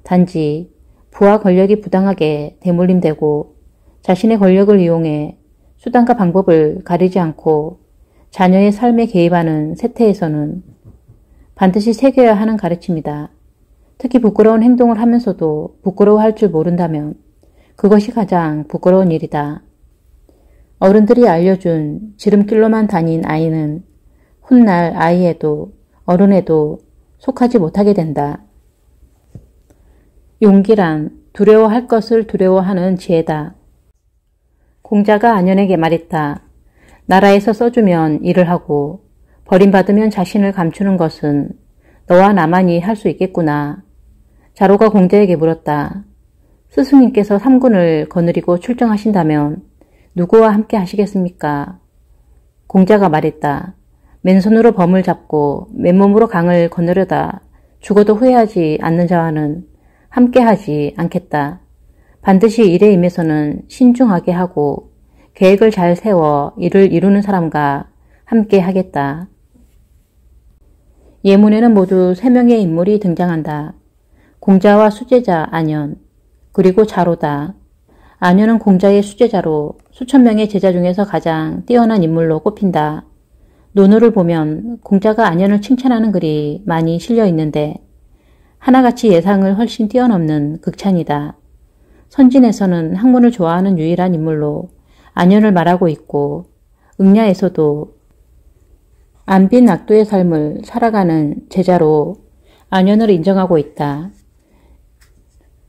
A: 단지 부와 권력이 부당하게 대물림되고 자신의 권력을 이용해 수단과 방법을 가리지 않고 자녀의 삶에 개입하는 세태에서는 반드시 새겨야 하는 가르침이다. 특히 부끄러운 행동을 하면서도 부끄러워할 줄 모른다면 그것이 가장 부끄러운 일이다. 어른들이 알려준 지름길로만 다닌 아이는 훗날 아이에도 어른에도 속하지 못하게 된다. 용기란 두려워할 것을 두려워하는 지혜다. 공자가 안연에게 말했다. 나라에서 써주면 일을 하고 버림받으면 자신을 감추는 것은 너와 나만이 할 수 있겠구나. 자로가 공자에게 물었다. 스승님께서 삼군을 거느리고 출정하신다면 누구와 함께 하시겠습니까? 공자가 말했다. 맨손으로 범을 잡고 맨몸으로 강을 거느려다 죽어도 후회하지 않는 자와는 함께하지 않겠다. 반드시 일에 임해서는 신중하게 하고 계획을 잘 세워 이를 이루는 사람과 함께 하겠다. 예문에는 모두 세 명의 인물이 등장한다. 공자와 수제자 안연, 그리고 자로다. 안연은 공자의 수제자로 수천 명의 제자 중에서 가장 뛰어난 인물로 꼽힌다. 논어를 보면 공자가 안연을 칭찬하는 글이 많이 실려 있는데 하나같이 예상을 훨씬 뛰어넘는 극찬이다. 선진에서는 학문을 좋아하는 유일한 인물로 안연을 말하고 있고 응야에서도 안빈 낙도의 삶을 살아가는 제자로 안연을 인정하고 있다.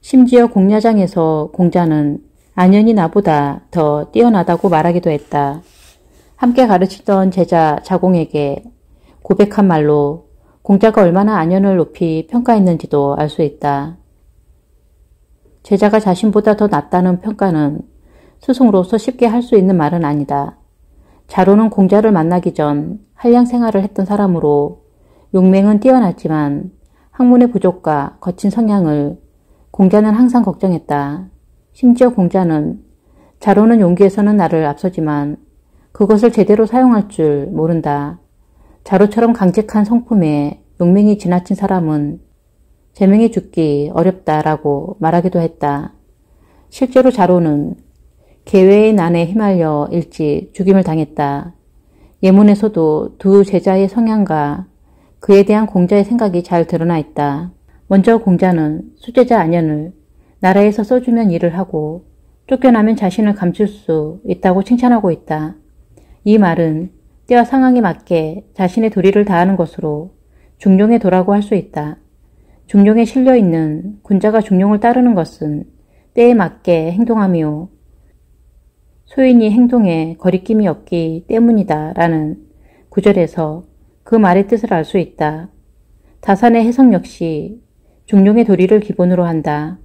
A: 심지어 공야장에서 공자는 안연이 나보다 더 뛰어나다고 말하기도 했다. 함께 가르치던 제자 자공에게 고백한 말로 공자가 얼마나 안연을 높이 평가했는지도 알 수 있다. 제자가 자신보다 더 낫다는 평가는 스승으로서 쉽게 할 수 있는 말은 아니다. 자로는 공자를 만나기 전 한량 생활을 했던 사람으로 용맹은 뛰어났지만 학문의 부족과 거친 성향을 공자는 항상 걱정했다. 심지어 공자는 자로는 용기에서는 나를 앞서지만 그것을 제대로 사용할 줄 모른다. 자로처럼 강직한 성품에 용맹이 지나친 사람은 제명해 죽기 어렵다라고 말하기도 했다. 실제로 자로는 계외의 난에 휘말려 일찍 죽임을 당했다. 예문에서도 두 제자의 성향과 그에 대한 공자의 생각이 잘 드러나 있다. 먼저 공자는 수제자 안연을 나라에서 써주면 일을 하고 쫓겨나면 자신을 감출 수 있다고 칭찬하고 있다. 이 말은 때와 상황에 맞게 자신의 도리를 다하는 것으로 중용의 도라고 할 수 있다. 중용에 실려있는 군자가 중용을 따르는 것은 때에 맞게 행동하며 소인이 행동에 거리낌이 없기 때문이다 라는 구절에서 그 말의 뜻을 알 수 있다. 다산의 해석 역시 중용의 도리를 기본으로 한다.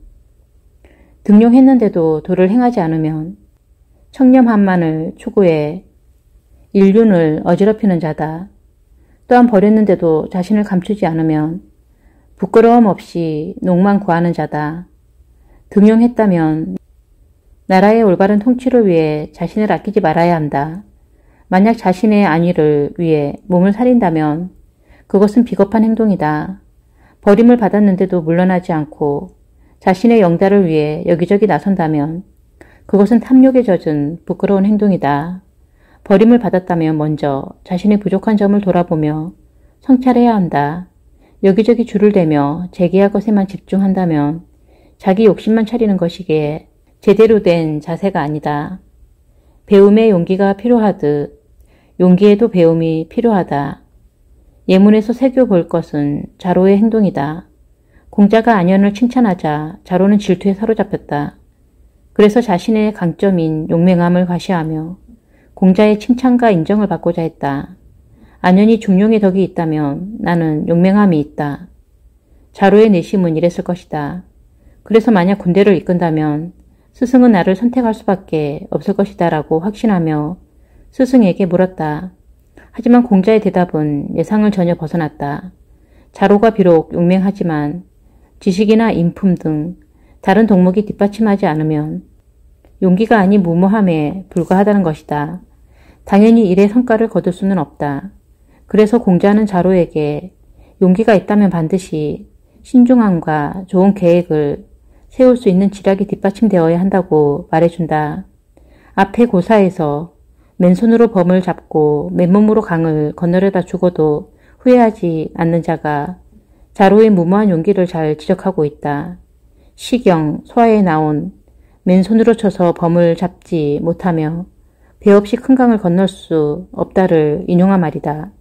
A: 등용했는데도 도를 행하지 않으면 청렴함만을 추구해 인륜을 어지럽히는 자다. 또한 버렸는데도 자신을 감추지 않으면 부끄러움 없이 녹만 구하는 자다. 등용했다면 나라의 올바른 통치를 위해 자신을 아끼지 말아야 한다. 만약 자신의 안위를 위해 몸을 살인다면 그것은 비겁한 행동이다. 버림을 받았는데도 물러나지 않고 자신의 영달을 위해 여기저기 나선다면 그것은 탐욕에 젖은 부끄러운 행동이다. 버림을 받았다면 먼저 자신의 부족한 점을 돌아보며 성찰해야 한다. 여기저기 줄을 대며 재기할 것에만 집중한다면 자기 욕심만 차리는 것이기에 제대로 된 자세가 아니다. 배움의 용기가 필요하듯 용기에도 배움이 필요하다. 예문에서 새겨 볼 것은 자로의 행동이다. 공자가 안연을 칭찬하자 자로는 질투에 사로잡혔다. 그래서 자신의 강점인 용맹함을 과시하며 공자의 칭찬과 인정을 받고자 했다. 안연이 중용의 덕이 있다면 나는 용맹함이 있다. 자로의 내심은 이랬을 것이다. 그래서 만약 군대를 이끈다면 스승은 나를 선택할 수밖에 없을 것이다 라고 확신하며 스승에게 물었다. 하지만 공자의 대답은 예상을 전혀 벗어났다. 자로가 비록 용맹하지만 지식이나 인품 등 다른 덕목이 뒷받침하지 않으면 용기가 아닌 무모함에 불과하다는 것이다. 당연히 일의 성과를 거둘 수는 없다. 그래서 공자는 자로에게 용기가 있다면 반드시 신중함과 좋은 계획을 세울 수 있는 지략이 뒷받침되어야 한다고 말해준다. 앞에 고사에서 맨손으로 범을 잡고 맨몸으로 강을 건너려다 죽어도 후회하지 않는 자가 자로의 무모한 용기를 잘 지적하고 있다. 시경, 소화에 나온 맨손으로 쳐서 범을 잡지 못하며 배 없이 큰 강을 건널 수 없다를 인용한 말이다.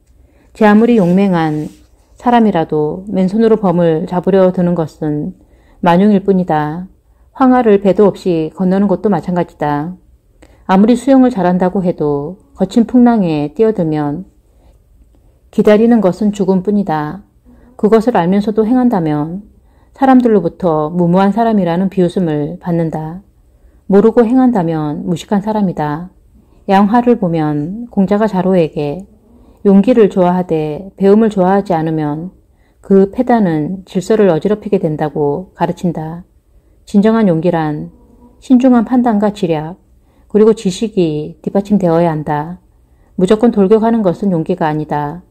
A: 제 아무리 용맹한 사람이라도 맨손으로 범을 잡으려 드는 것은 만용일 뿐이다. 황하를 배도 없이 건너는 것도 마찬가지다. 아무리 수영을 잘한다고 해도 거친 풍랑에 뛰어들면 기다리는 것은 죽음뿐이다. 그것을 알면서도 행한다면 사람들로부터 무모한 사람이라는 비웃음을 받는다. 모르고 행한다면 무식한 사람이다. 양화를 보면 공자가 자로에게 용기를 좋아하되 배움을 좋아하지 않으면 그 패단은 질서를 어지럽히게 된다고 가르친다. 진정한 용기란 신중한 판단과 지략, 그리고 지식이 뒷받침되어야 한다. 무조건 돌격하는 것은 용기가 아니다.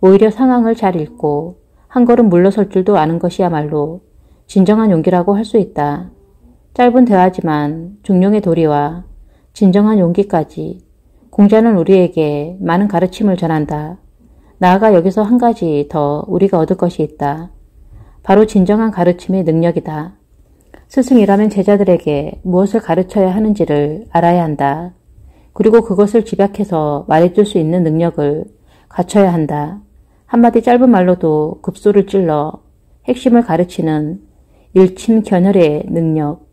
A: 오히려 상황을 잘 읽고 한 걸음 물러설 줄도 아는 것이야말로 진정한 용기라고 할 수 있다. 짧은 대화지만 중용의 도리와 진정한 용기까지 공자는 우리에게 많은 가르침을 전한다. 나아가 여기서 한 가지 더 우리가 얻을 것이 있다. 바로 진정한 가르침의 능력이다. 스승이라면 제자들에게 무엇을 가르쳐야 하는지를 알아야 한다. 그리고 그것을 집약해서 말해줄 수 있는 능력을 갖춰야 한다. 한마디 짧은 말로도 급소를 찔러 핵심을 가르치는 일침 견혈의 능력.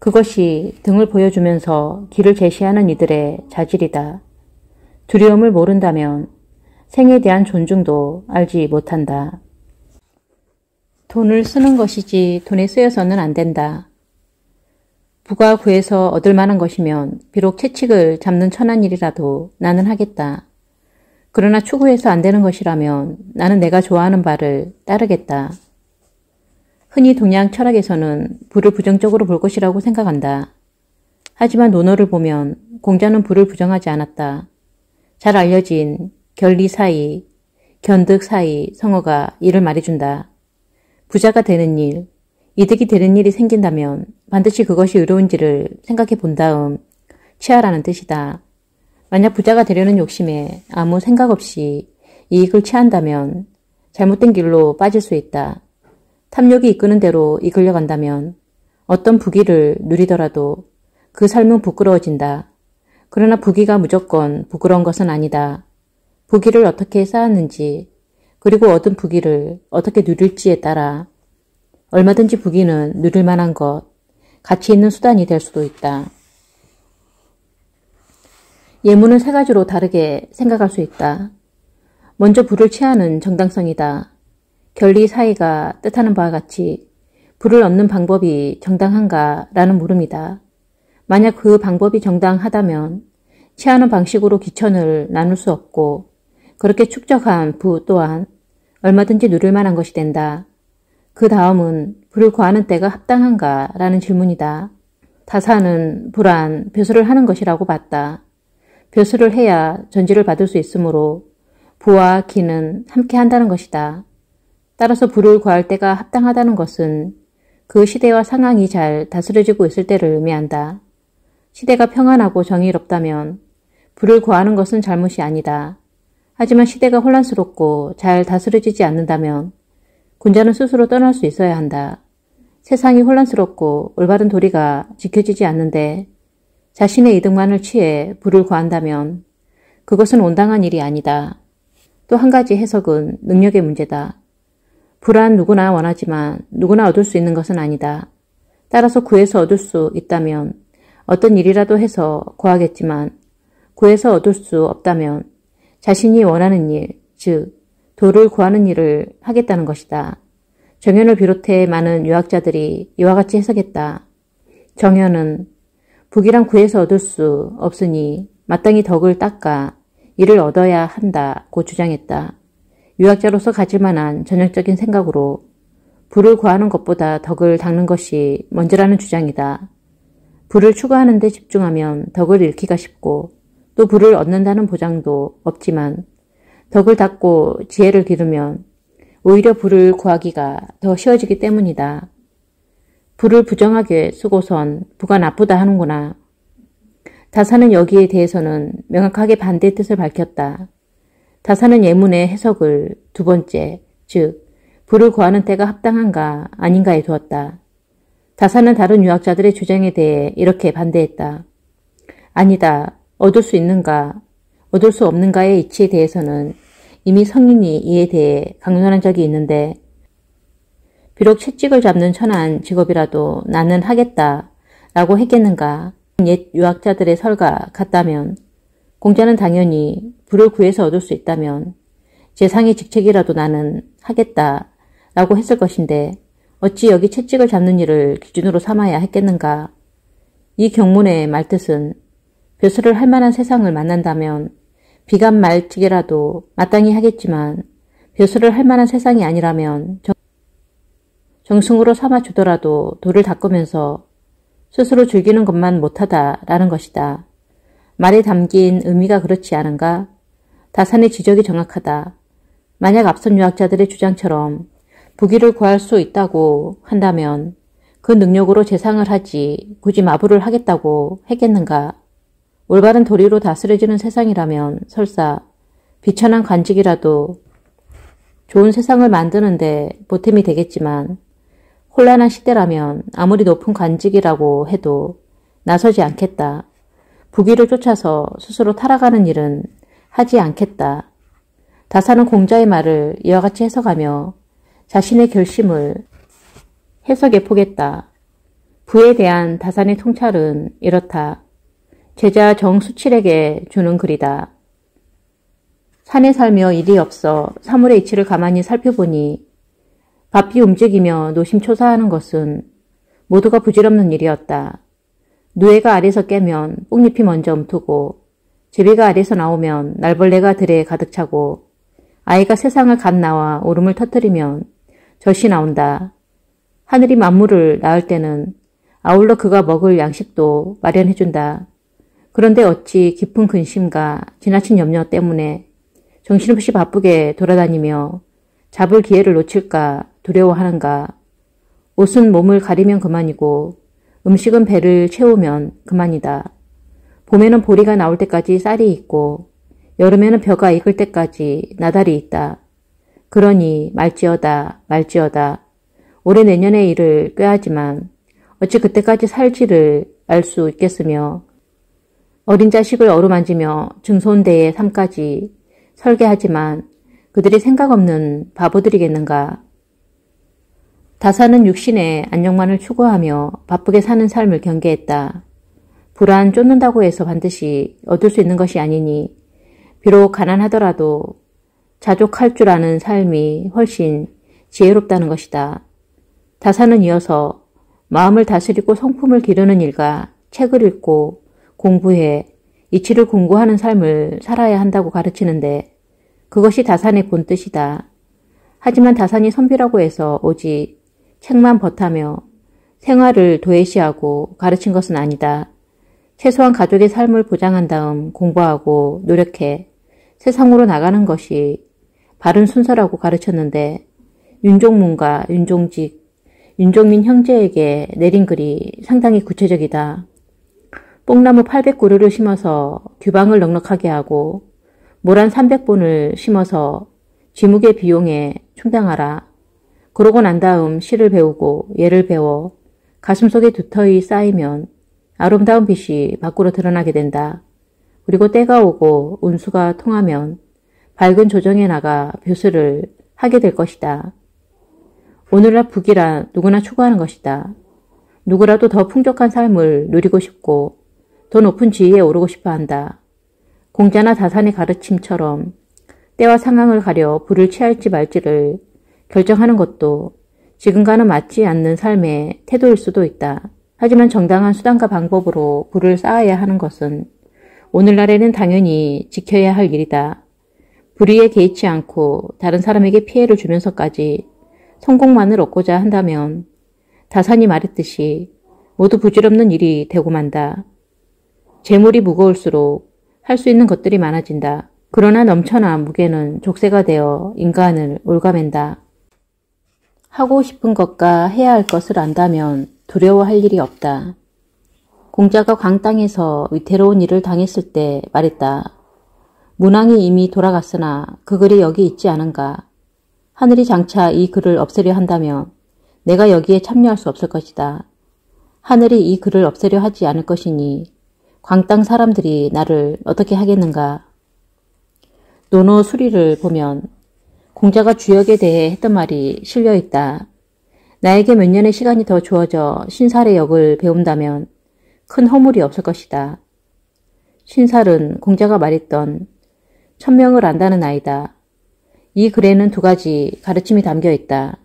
A: 그것이 등을 보여주면서 길을 제시하는 이들의 자질이다. 두려움을 모른다면 생에 대한 존중도 알지 못한다. 돈을 쓰는 것이지 돈에 쓰여서는 안 된다. 부가 구해서 얻을 만한 것이면 비록 채찍을 잡는 천한 일이라도 나는 하겠다. 그러나 추구해서 안 되는 것이라면 나는 내가 좋아하는 바를 따르겠다. 흔히 동양 철학에서는 불을 부정적으로 볼 것이라고 생각한다. 하지만 논어를 보면 공자는 불을 부정하지 않았다. 잘 알려진 결리 사이, 견득 사이 성어가 이를 말해준다. 부자가 되는 일, 이득이 되는 일이 생긴다면 반드시 그것이 의로운지를 생각해 본 다음 취하라는 뜻이다. 만약 부자가 되려는 욕심에 아무 생각 없이 이익을 취한다면 잘못된 길로 빠질 수 있다. 탐욕이 이끄는 대로 이끌려 간다면 어떤 부귀를 누리더라도 그 삶은 부끄러워진다. 그러나 부귀가 무조건 부끄러운 것은 아니다. 부귀를 어떻게 쌓았는지 그리고 얻은 부귀를 어떻게 누릴지에 따라 얼마든지 부귀는 누릴 만한 것, 가치 있는 수단이 될 수도 있다. 예문은 세 가지로 다르게 생각할 수 있다. 먼저 불을 취하는 정당성이다. 결리 사이가 뜻하는 바와 같이 불을 얻는 방법이 정당한가 라는 물음이다. 만약 그 방법이 정당하다면 취하는 방식으로 기천을 나눌 수 없고 그렇게 축적한 부 또한 얼마든지 누릴 만한 것이 된다. 그 다음은 불을 구하는 때가 합당한가 라는 질문이다. 다사는 불안, 벼슬을 하는 것이라고 봤다. 벼슬을 해야 전지를 받을 수 있으므로 부와 기는 함께 한다는 것이다. 따라서 불을 구할 때가 합당하다는 것은 그 시대와 상황이 잘 다스려지고 있을 때를 의미한다. 시대가 평안하고 정의롭다면 불을 구하는 것은 잘못이 아니다. 하지만 시대가 혼란스럽고 잘 다스려지지 않는다면 군자는 스스로 떠날 수 있어야 한다. 세상이 혼란스럽고 올바른 도리가 지켜지지 않는데 자신의 이득만을 취해 불을 구한다면 그것은 온당한 일이 아니다. 또 한 가지 해석은 능력의 문제다. 불안 누구나 원하지만 누구나 얻을 수 있는 것은 아니다. 따라서 구해서 얻을 수 있다면 어떤 일이라도 해서 구하겠지만 구해서 얻을 수 없다면 자신이 원하는 일, 즉 도를 구하는 일을 하겠다는 것이다. 정현을 비롯해 많은 유학자들이 이와 같이 해석했다. 정현은 북이랑 구해서 얻을 수 없으니 마땅히 덕을 닦아 이를 얻어야 한다고 주장했다. 유학자로서 가질 만한 전형적인 생각으로 불을 구하는 것보다 덕을 닦는 것이 먼저라는 주장이다. 불을 추구하는 데 집중하면 덕을 잃기가 쉽고 또 불을 얻는다는 보장도 없지만 덕을 닦고 지혜를 기르면 오히려 불을 구하기가 더 쉬워지기 때문이다. 불을 부정하게 쓰고선 부가 나쁘다 하는구나. 다사는 여기에 대해서는 명확하게 반대 뜻을 밝혔다. 다사는 예문의 해석을 두 번째, 즉 불을 구하는 때가 합당한가 아닌가에 두었다. 다사는 다른 유학자들의 주장에 대해 이렇게 반대했다. 아니다. 얻을 수 있는가, 얻을 수 없는가의 이치에 대해서는 이미 성인이 이에 대해 강론한 적이 있는데 비록 채찍을 잡는 천한 직업이라도 나는 하겠다 라고 했겠는가 옛 유학자들의 설과 같다면 공자는 당연히 불을 구해서 얻을 수 있다면 재상의 직책이라도 나는 하겠다 라고 했을 것인데 어찌 여기 채찍을 잡는 일을 기준으로 삼아야 했겠는가. 이 경문의 말뜻은 벼슬을 할 만한 세상을 만난다면 비감 말직이라도 마땅히 하겠지만 벼슬을 할 만한 세상이 아니라면 정승으로 삼아주더라도 돌을 닦으면서 스스로 즐기는 것만 못하다라는 것이다. 말에 담긴 의미가 그렇지 않은가? 다산의 지적이 정확하다. 만약 앞선 유학자들의 주장처럼 부귀를 구할 수 있다고 한다면 그 능력으로 재상을 하지 굳이 마부를 하겠다고 했겠는가? 올바른 도리로 다스려지는 세상이라면 설사 비천한 관직이라도 좋은 세상을 만드는데 보탬이 되겠지만 혼란한 시대라면 아무리 높은 관직이라고 해도 나서지 않겠다. 부귀를 쫓아서 스스로 타락하는 일은 하지 않겠다. 다사는 공자의 말을 이와 같이 해석하며 자신의 결심을 해석해 보겠다. 부에 대한 다산의 통찰은 이렇다. 제자 정수칠에게 주는 글이다. 산에 살며 일이 없어 사물의 이치를 가만히 살펴보니 바삐 움직이며 노심초사하는 것은 모두가 부질없는 일이었다. 누에가 아래서 깨면 뽕잎이 먼저 움트고 제비가 아래서 나오면 날벌레가 들에 가득 차고 아이가 세상을 갓 나와 오름을 터뜨리면 젖이 나온다. 하늘이 만물을 낳을 때는 아울러 그가 먹을 양식도 마련해준다. 그런데 어찌 깊은 근심과 지나친 염려 때문에 정신없이 바쁘게 돌아다니며 잡을 기회를 놓칠까 두려워하는가. 옷은 몸을 가리면 그만이고 음식은 배를 채우면 그만이다. 봄에는 보리가 나올 때까지 쌀이 있고 여름에는 벼가 익을 때까지 나달이 있다. 그러니 말지어다 말지어다 올해 내년의 일을 꾀하지만 어찌 그때까지 살지를 알 수 있겠으며 어린 자식을 어루만지며 증손대의 삶까지 설계하지만 그들이 생각 없는 바보들이겠는가. 다사는 육신의 안녕만을 추구하며 바쁘게 사는 삶을 경계했다. 불안 쫓는다고 해서 반드시 얻을 수 있는 것이 아니니 비록 가난하더라도 자족할 줄 아는 삶이 훨씬 지혜롭다는 것이다. 다사는 이어서 마음을 다스리고 성품을 기르는 일과 책을 읽고 공부해 이치를 공부하는 삶을 살아야 한다고 가르치는데 그것이 다산의 본뜻이다. 하지만 다산이 선비라고 해서 오직 책만 버타며 생활을 도외시하고 가르친 것은 아니다. 최소한 가족의 삶을 보장한 다음 공부하고 노력해 세상으로 나가는 것이 바른 순서라고 가르쳤는데 윤종문과 윤종직, 윤종민 형제에게 내린 글이 상당히 구체적이다. 뽕나무 800그루를 심어서 규방을 넉넉하게 하고 모란 300본을 심어서 지묵의 비용에 충당하라. 그러고 난 다음 시를 배우고 예를 배워 가슴속에 두터이 쌓이면 아름다운 빛이 밖으로 드러나게 된다. 그리고 때가 오고 운수가 통하면 밝은 조정에 나가 벼슬을 하게 될 것이다. 오늘날 북이란 누구나 추구하는 것이다. 누구라도 더 풍족한 삶을 누리고 싶고 더 높은 지위에 오르고 싶어 한다. 공자나 다산의 가르침처럼 때와 상황을 가려 불을 취할지 말지를 결정하는 것도 지금과는 맞지 않는 삶의 태도일 수도 있다. 하지만 정당한 수단과 방법으로 불을 쌓아야 하는 것은 오늘날에는 당연히 지켜야 할 일이다. 불의에 개의치 않고 다른 사람에게 피해를 주면서까지 성공만을 얻고자 한다면 다산이 말했듯이 모두 부질없는 일이 되고 만다. 재물이 무거울수록 할 수 있는 것들이 많아진다. 그러나 넘쳐난 무게는 족쇄가 되어 인간을 올가맨다. 하고 싶은 것과 해야 할 것을 안다면 두려워할 일이 없다. 공자가 광땅에서 위태로운 일을 당했을 때 말했다. 문왕이 이미 돌아갔으나 그 글이 여기 있지 않은가. 하늘이 장차 이 글을 없애려 한다면 내가 여기에 참여할 수 없을 것이다. 하늘이 이 글을 없애려 하지 않을 것이니 광땅 사람들이 나를 어떻게 하겠는가. 노노 수리를 보면 공자가 주역에 대해 했던 말이 실려 있다. 나에게 몇 년의 시간이 더 주어져 신살의 역을 배운다면 큰 허물이 없을 것이다. 신살은 공자가 말했던 천명을 안다는 아이다. 이 글에는 두 가지 가르침이 담겨 있다.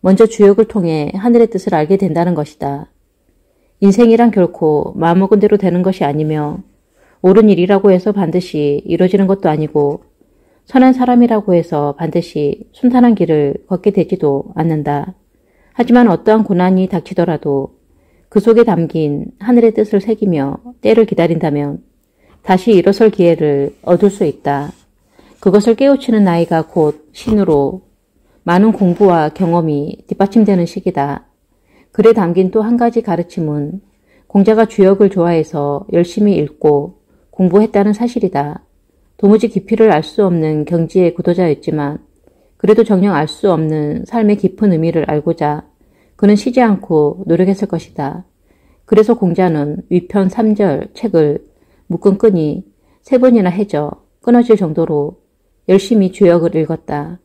A: 먼저 주역을 통해 하늘의 뜻을 알게 된다는 것이다. 인생이란 결코 마음먹은 대로 되는 것이 아니며 옳은 일이라고 해서 반드시 이루어지는 것도 아니고 선한 사람이라고 해서 반드시 순탄한 길을 걷게 되지도 않는다. 하지만 어떠한 고난이 닥치더라도 그 속에 담긴 하늘의 뜻을 새기며 때를 기다린다면 다시 일어설 기회를 얻을 수 있다. 그것을 깨우치는 나이가 곧 신으로 많은 공부와 경험이 뒷받침되는 시기다. 글에 담긴 또 한 가지 가르침은 공자가 주역을 좋아해서 열심히 읽고 공부했다는 사실이다. 도무지 깊이를 알 수 없는 경지의 구도자였지만 그래도 정녕 알 수 없는 삶의 깊은 의미를 알고자 그는 쉬지 않고 노력했을 것이다. 그래서 공자는 위편 3절 책을 묶은 끈이 세 번이나 해져 끊어질 정도로 열심히 주역을 읽었다.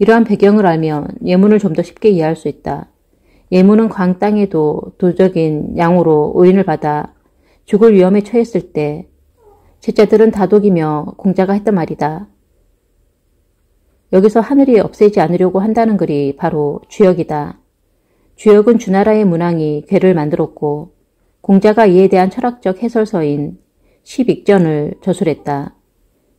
A: 이러한 배경을 알면 예문을 좀 더 쉽게 이해할 수 있다. 예문은 광 땅에도 도적인 양으로 의인을 받아 죽을 위험에 처했을 때 제자들은 다독이며 공자가 했던 말이다. 여기서 하늘이 없애지 않으려고 한다는 글이 바로 주역이다. 주역은 주나라의 문왕이 괴를 만들었고 공자가 이에 대한 철학적 해설서인 십익전을 저술했다.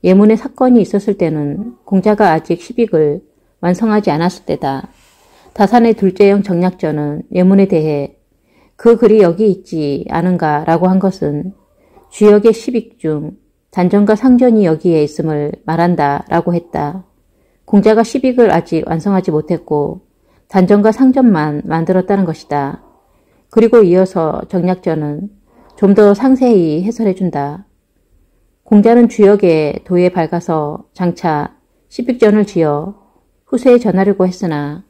A: 예문의 사건이 있었을 때는 공자가 아직 십익을 완성하지 않았을 때다. 다산의 둘째 형 정략전은 예문에 대해 그 글이 여기 있지 않은가 라고 한 것은 주역의 십익 중 단전과 상전이 여기에 있음을 말한다 라고 했다. 공자가 십익을 아직 완성하지 못했고 단전과 상전만 만들었다는 것이다. 그리고 이어서 정략전은 좀 더 상세히 해설해준다. 공자는 주역의 도에 밝아서 장차 십익전을 지어 후세에 전하려고 했으나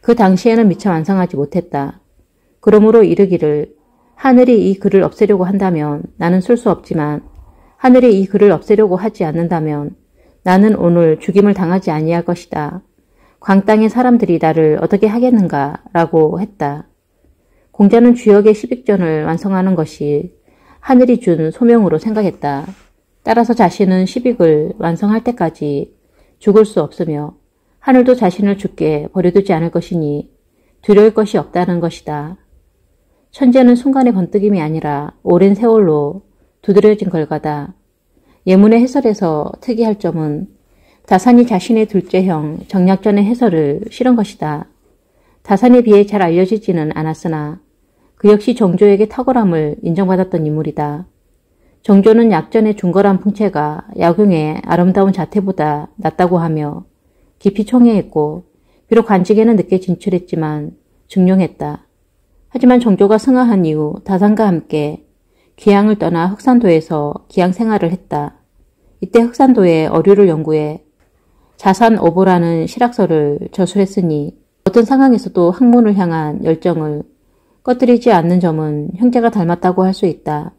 A: 그 당시에는 미처 완성하지 못했다. 그러므로 이르기를 하늘이 이 글을 없애려고 한다면 나는 쓸수 없지만 하늘이 이 글을 없애려고 하지 않는다면 나는 오늘 죽임을 당하지 아니할 것이다. 광땅의 사람들이 나를 어떻게 하겠는가 라고 했다. 공자는 주역의 시빅전을 완성하는 것이 하늘이 준 소명으로 생각했다. 따라서 자신은 시빅을 완성할 때까지 죽을 수 없으며 하늘도 자신을 죽게 버려두지 않을 것이니 두려울 것이 없다는 것이다. 천재는 순간의 번뜩임이 아니라 오랜 세월로 두드려진 결과다. 예문의 해설에서 특이할 점은 다산이 자신의 둘째 형 정약전의 해설을 실은 것이다. 다산에 비해 잘 알려지지는 않았으나 그 역시 정조에게 탁월함을 인정받았던 인물이다. 정조는 약전의 중거란 풍채가 야경의 아름다운 자태보다 낫다고 하며 깊이 총애했고 비록 관직에는 늦게 진출했지만 증용했다. 하지만 정조가 승하한 이후 다산과 함께 기양을 떠나 흑산도에서 기양 생활을 했다. 이때 흑산도의 어류를 연구해 자산 오보라는 실학서를 저술했으니 어떤 상황에서도 학문을 향한 열정을 꺼뜨리지 않는 점은 형제가 닮았다고 할 수 있다.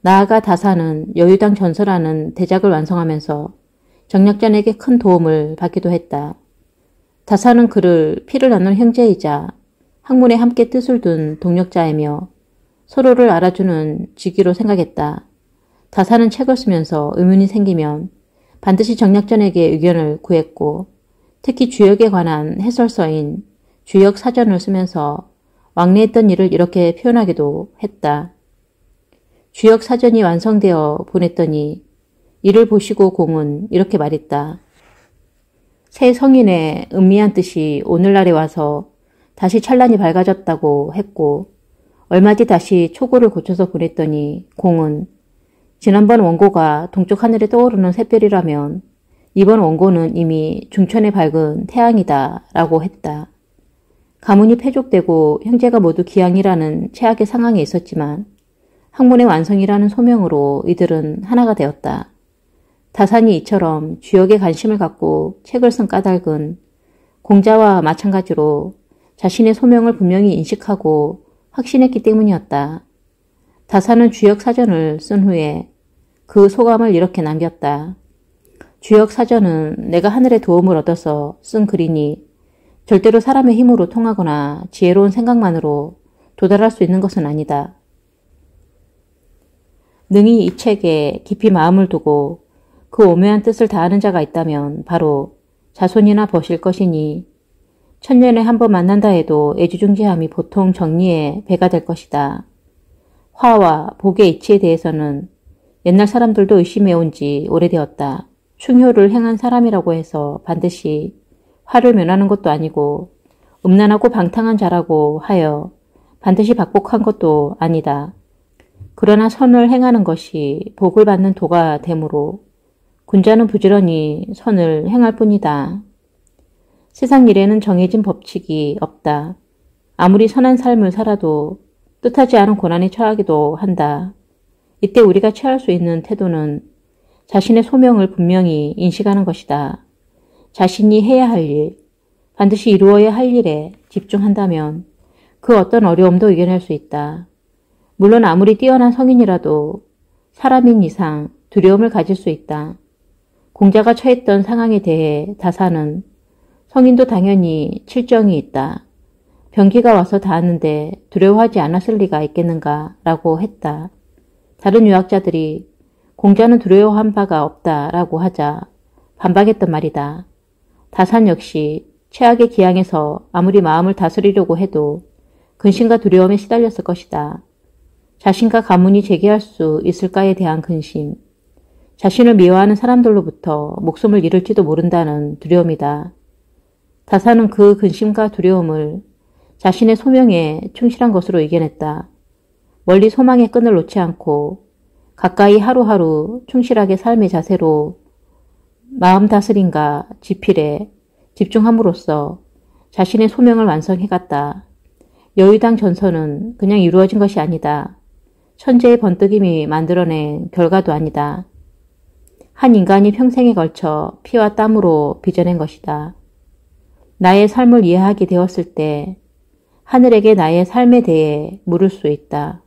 A: 나아가 다사는 여유당 전설하는 대작을 완성하면서 정약전에게 큰 도움을 받기도 했다. 다사는 그를 피를 나눈 형제이자 학문에 함께 뜻을 둔 동력자이며 서로를 알아주는 직위로 생각했다. 다사는 책을 쓰면서 의문이 생기면 반드시 정약전에게 의견을 구했고 특히 주역에 관한 해설서인 주역 사전을 쓰면서 왕래했던 일을 이렇게 표현하기도 했다. 주역 사전이 완성되어 보냈더니 이를 보시고 공은 이렇게 말했다. 새 성인의 음미한 뜻이 오늘날에 와서 다시 찬란히 밝아졌다고 했고 얼마 뒤 다시 초고를 고쳐서 보냈더니 공은 지난번 원고가 동쪽 하늘에 떠오르는 샛별이라면 이번 원고는 이미 중천에 밝은 태양이다 라고 했다. 가문이 폐족되고 형제가 모두 기양이라는 최악의 상황에 있었지만 학문의 완성이라는 소명으로 이들은 하나가 되었다. 다산이 이처럼 주역에 관심을 갖고 책을 쓴 까닭은 공자와 마찬가지로 자신의 소명을 분명히 인식하고 확신했기 때문이었다. 다산은 주역 사전을 쓴 후에 그 소감을 이렇게 남겼다. 주역 사전은 내가 하늘의 도움을 얻어서 쓴 글이니 절대로 사람의 힘으로 통하거나 지혜로운 생각만으로 도달할 수 있는 것은 아니다. 능히 이 책에 깊이 마음을 두고 그 오묘한 뜻을 다하는 자가 있다면 바로 자손이나 버실 것이니 천년에 한 번 만난다 해도 애주중지함이 보통 정리에 배가 될 것이다. 화와 복의 이치에 대해서는 옛날 사람들도 의심해온 지 오래되었다. 충효를 행한 사람이라고 해서 반드시 화를 면하는 것도 아니고 음란하고 방탕한 자라고 하여 반드시 박복한 것도 아니다. 그러나 선을 행하는 것이 복을 받는 도가 되므로 군자는 부지런히 선을 행할 뿐이다. 세상 일에는 정해진 법칙이 없다. 아무리 선한 삶을 살아도 뜻하지 않은 고난에 처하기도 한다. 이때 우리가 취할 수 있는 태도는 자신의 소명을 분명히 인식하는 것이다. 자신이 해야 할 일, 반드시 이루어야 할 일에 집중한다면 그 어떤 어려움도 이겨낼 수 있다. 물론 아무리 뛰어난 성인이라도 사람인 이상 두려움을 가질 수 있다. 공자가 처했던 상황에 대해 다사는 성인도 당연히 칠정이 있다. 병기가 와서 닿았는데 두려워하지 않았을 리가 있겠는가 라고 했다. 다른 유학자들이 공자는 두려워한 바가 없다 라고 하자 반박했던 말이다. 다산 역시 최악의 기양에서 아무리 마음을 다스리려고 해도 근심과 두려움에 시달렸을 것이다. 자신과 가문이 재개할 수 있을까에 대한 근심, 자신을 미워하는 사람들로부터 목숨을 잃을지도 모른다는 두려움이다. 다산은 그 근심과 두려움을 자신의 소명에 충실한 것으로 이겨냈다. 멀리 소망의 끈을 놓지 않고 가까이 하루하루 충실하게 삶의 자세로 마음 다스림과 지필에 집중함으로써 자신의 소명을 완성해갔다. 여의당 전선은 그냥 이루어진 것이 아니다. 천재의 번뜩임이 만들어낸 결과도 아니다. 한 인간이 평생에 걸쳐 피와 땀으로 빚어낸 것이다. 나의 삶을 이해하게 되었을 때 하늘에게 나의 삶에 대해 물을 수 있다.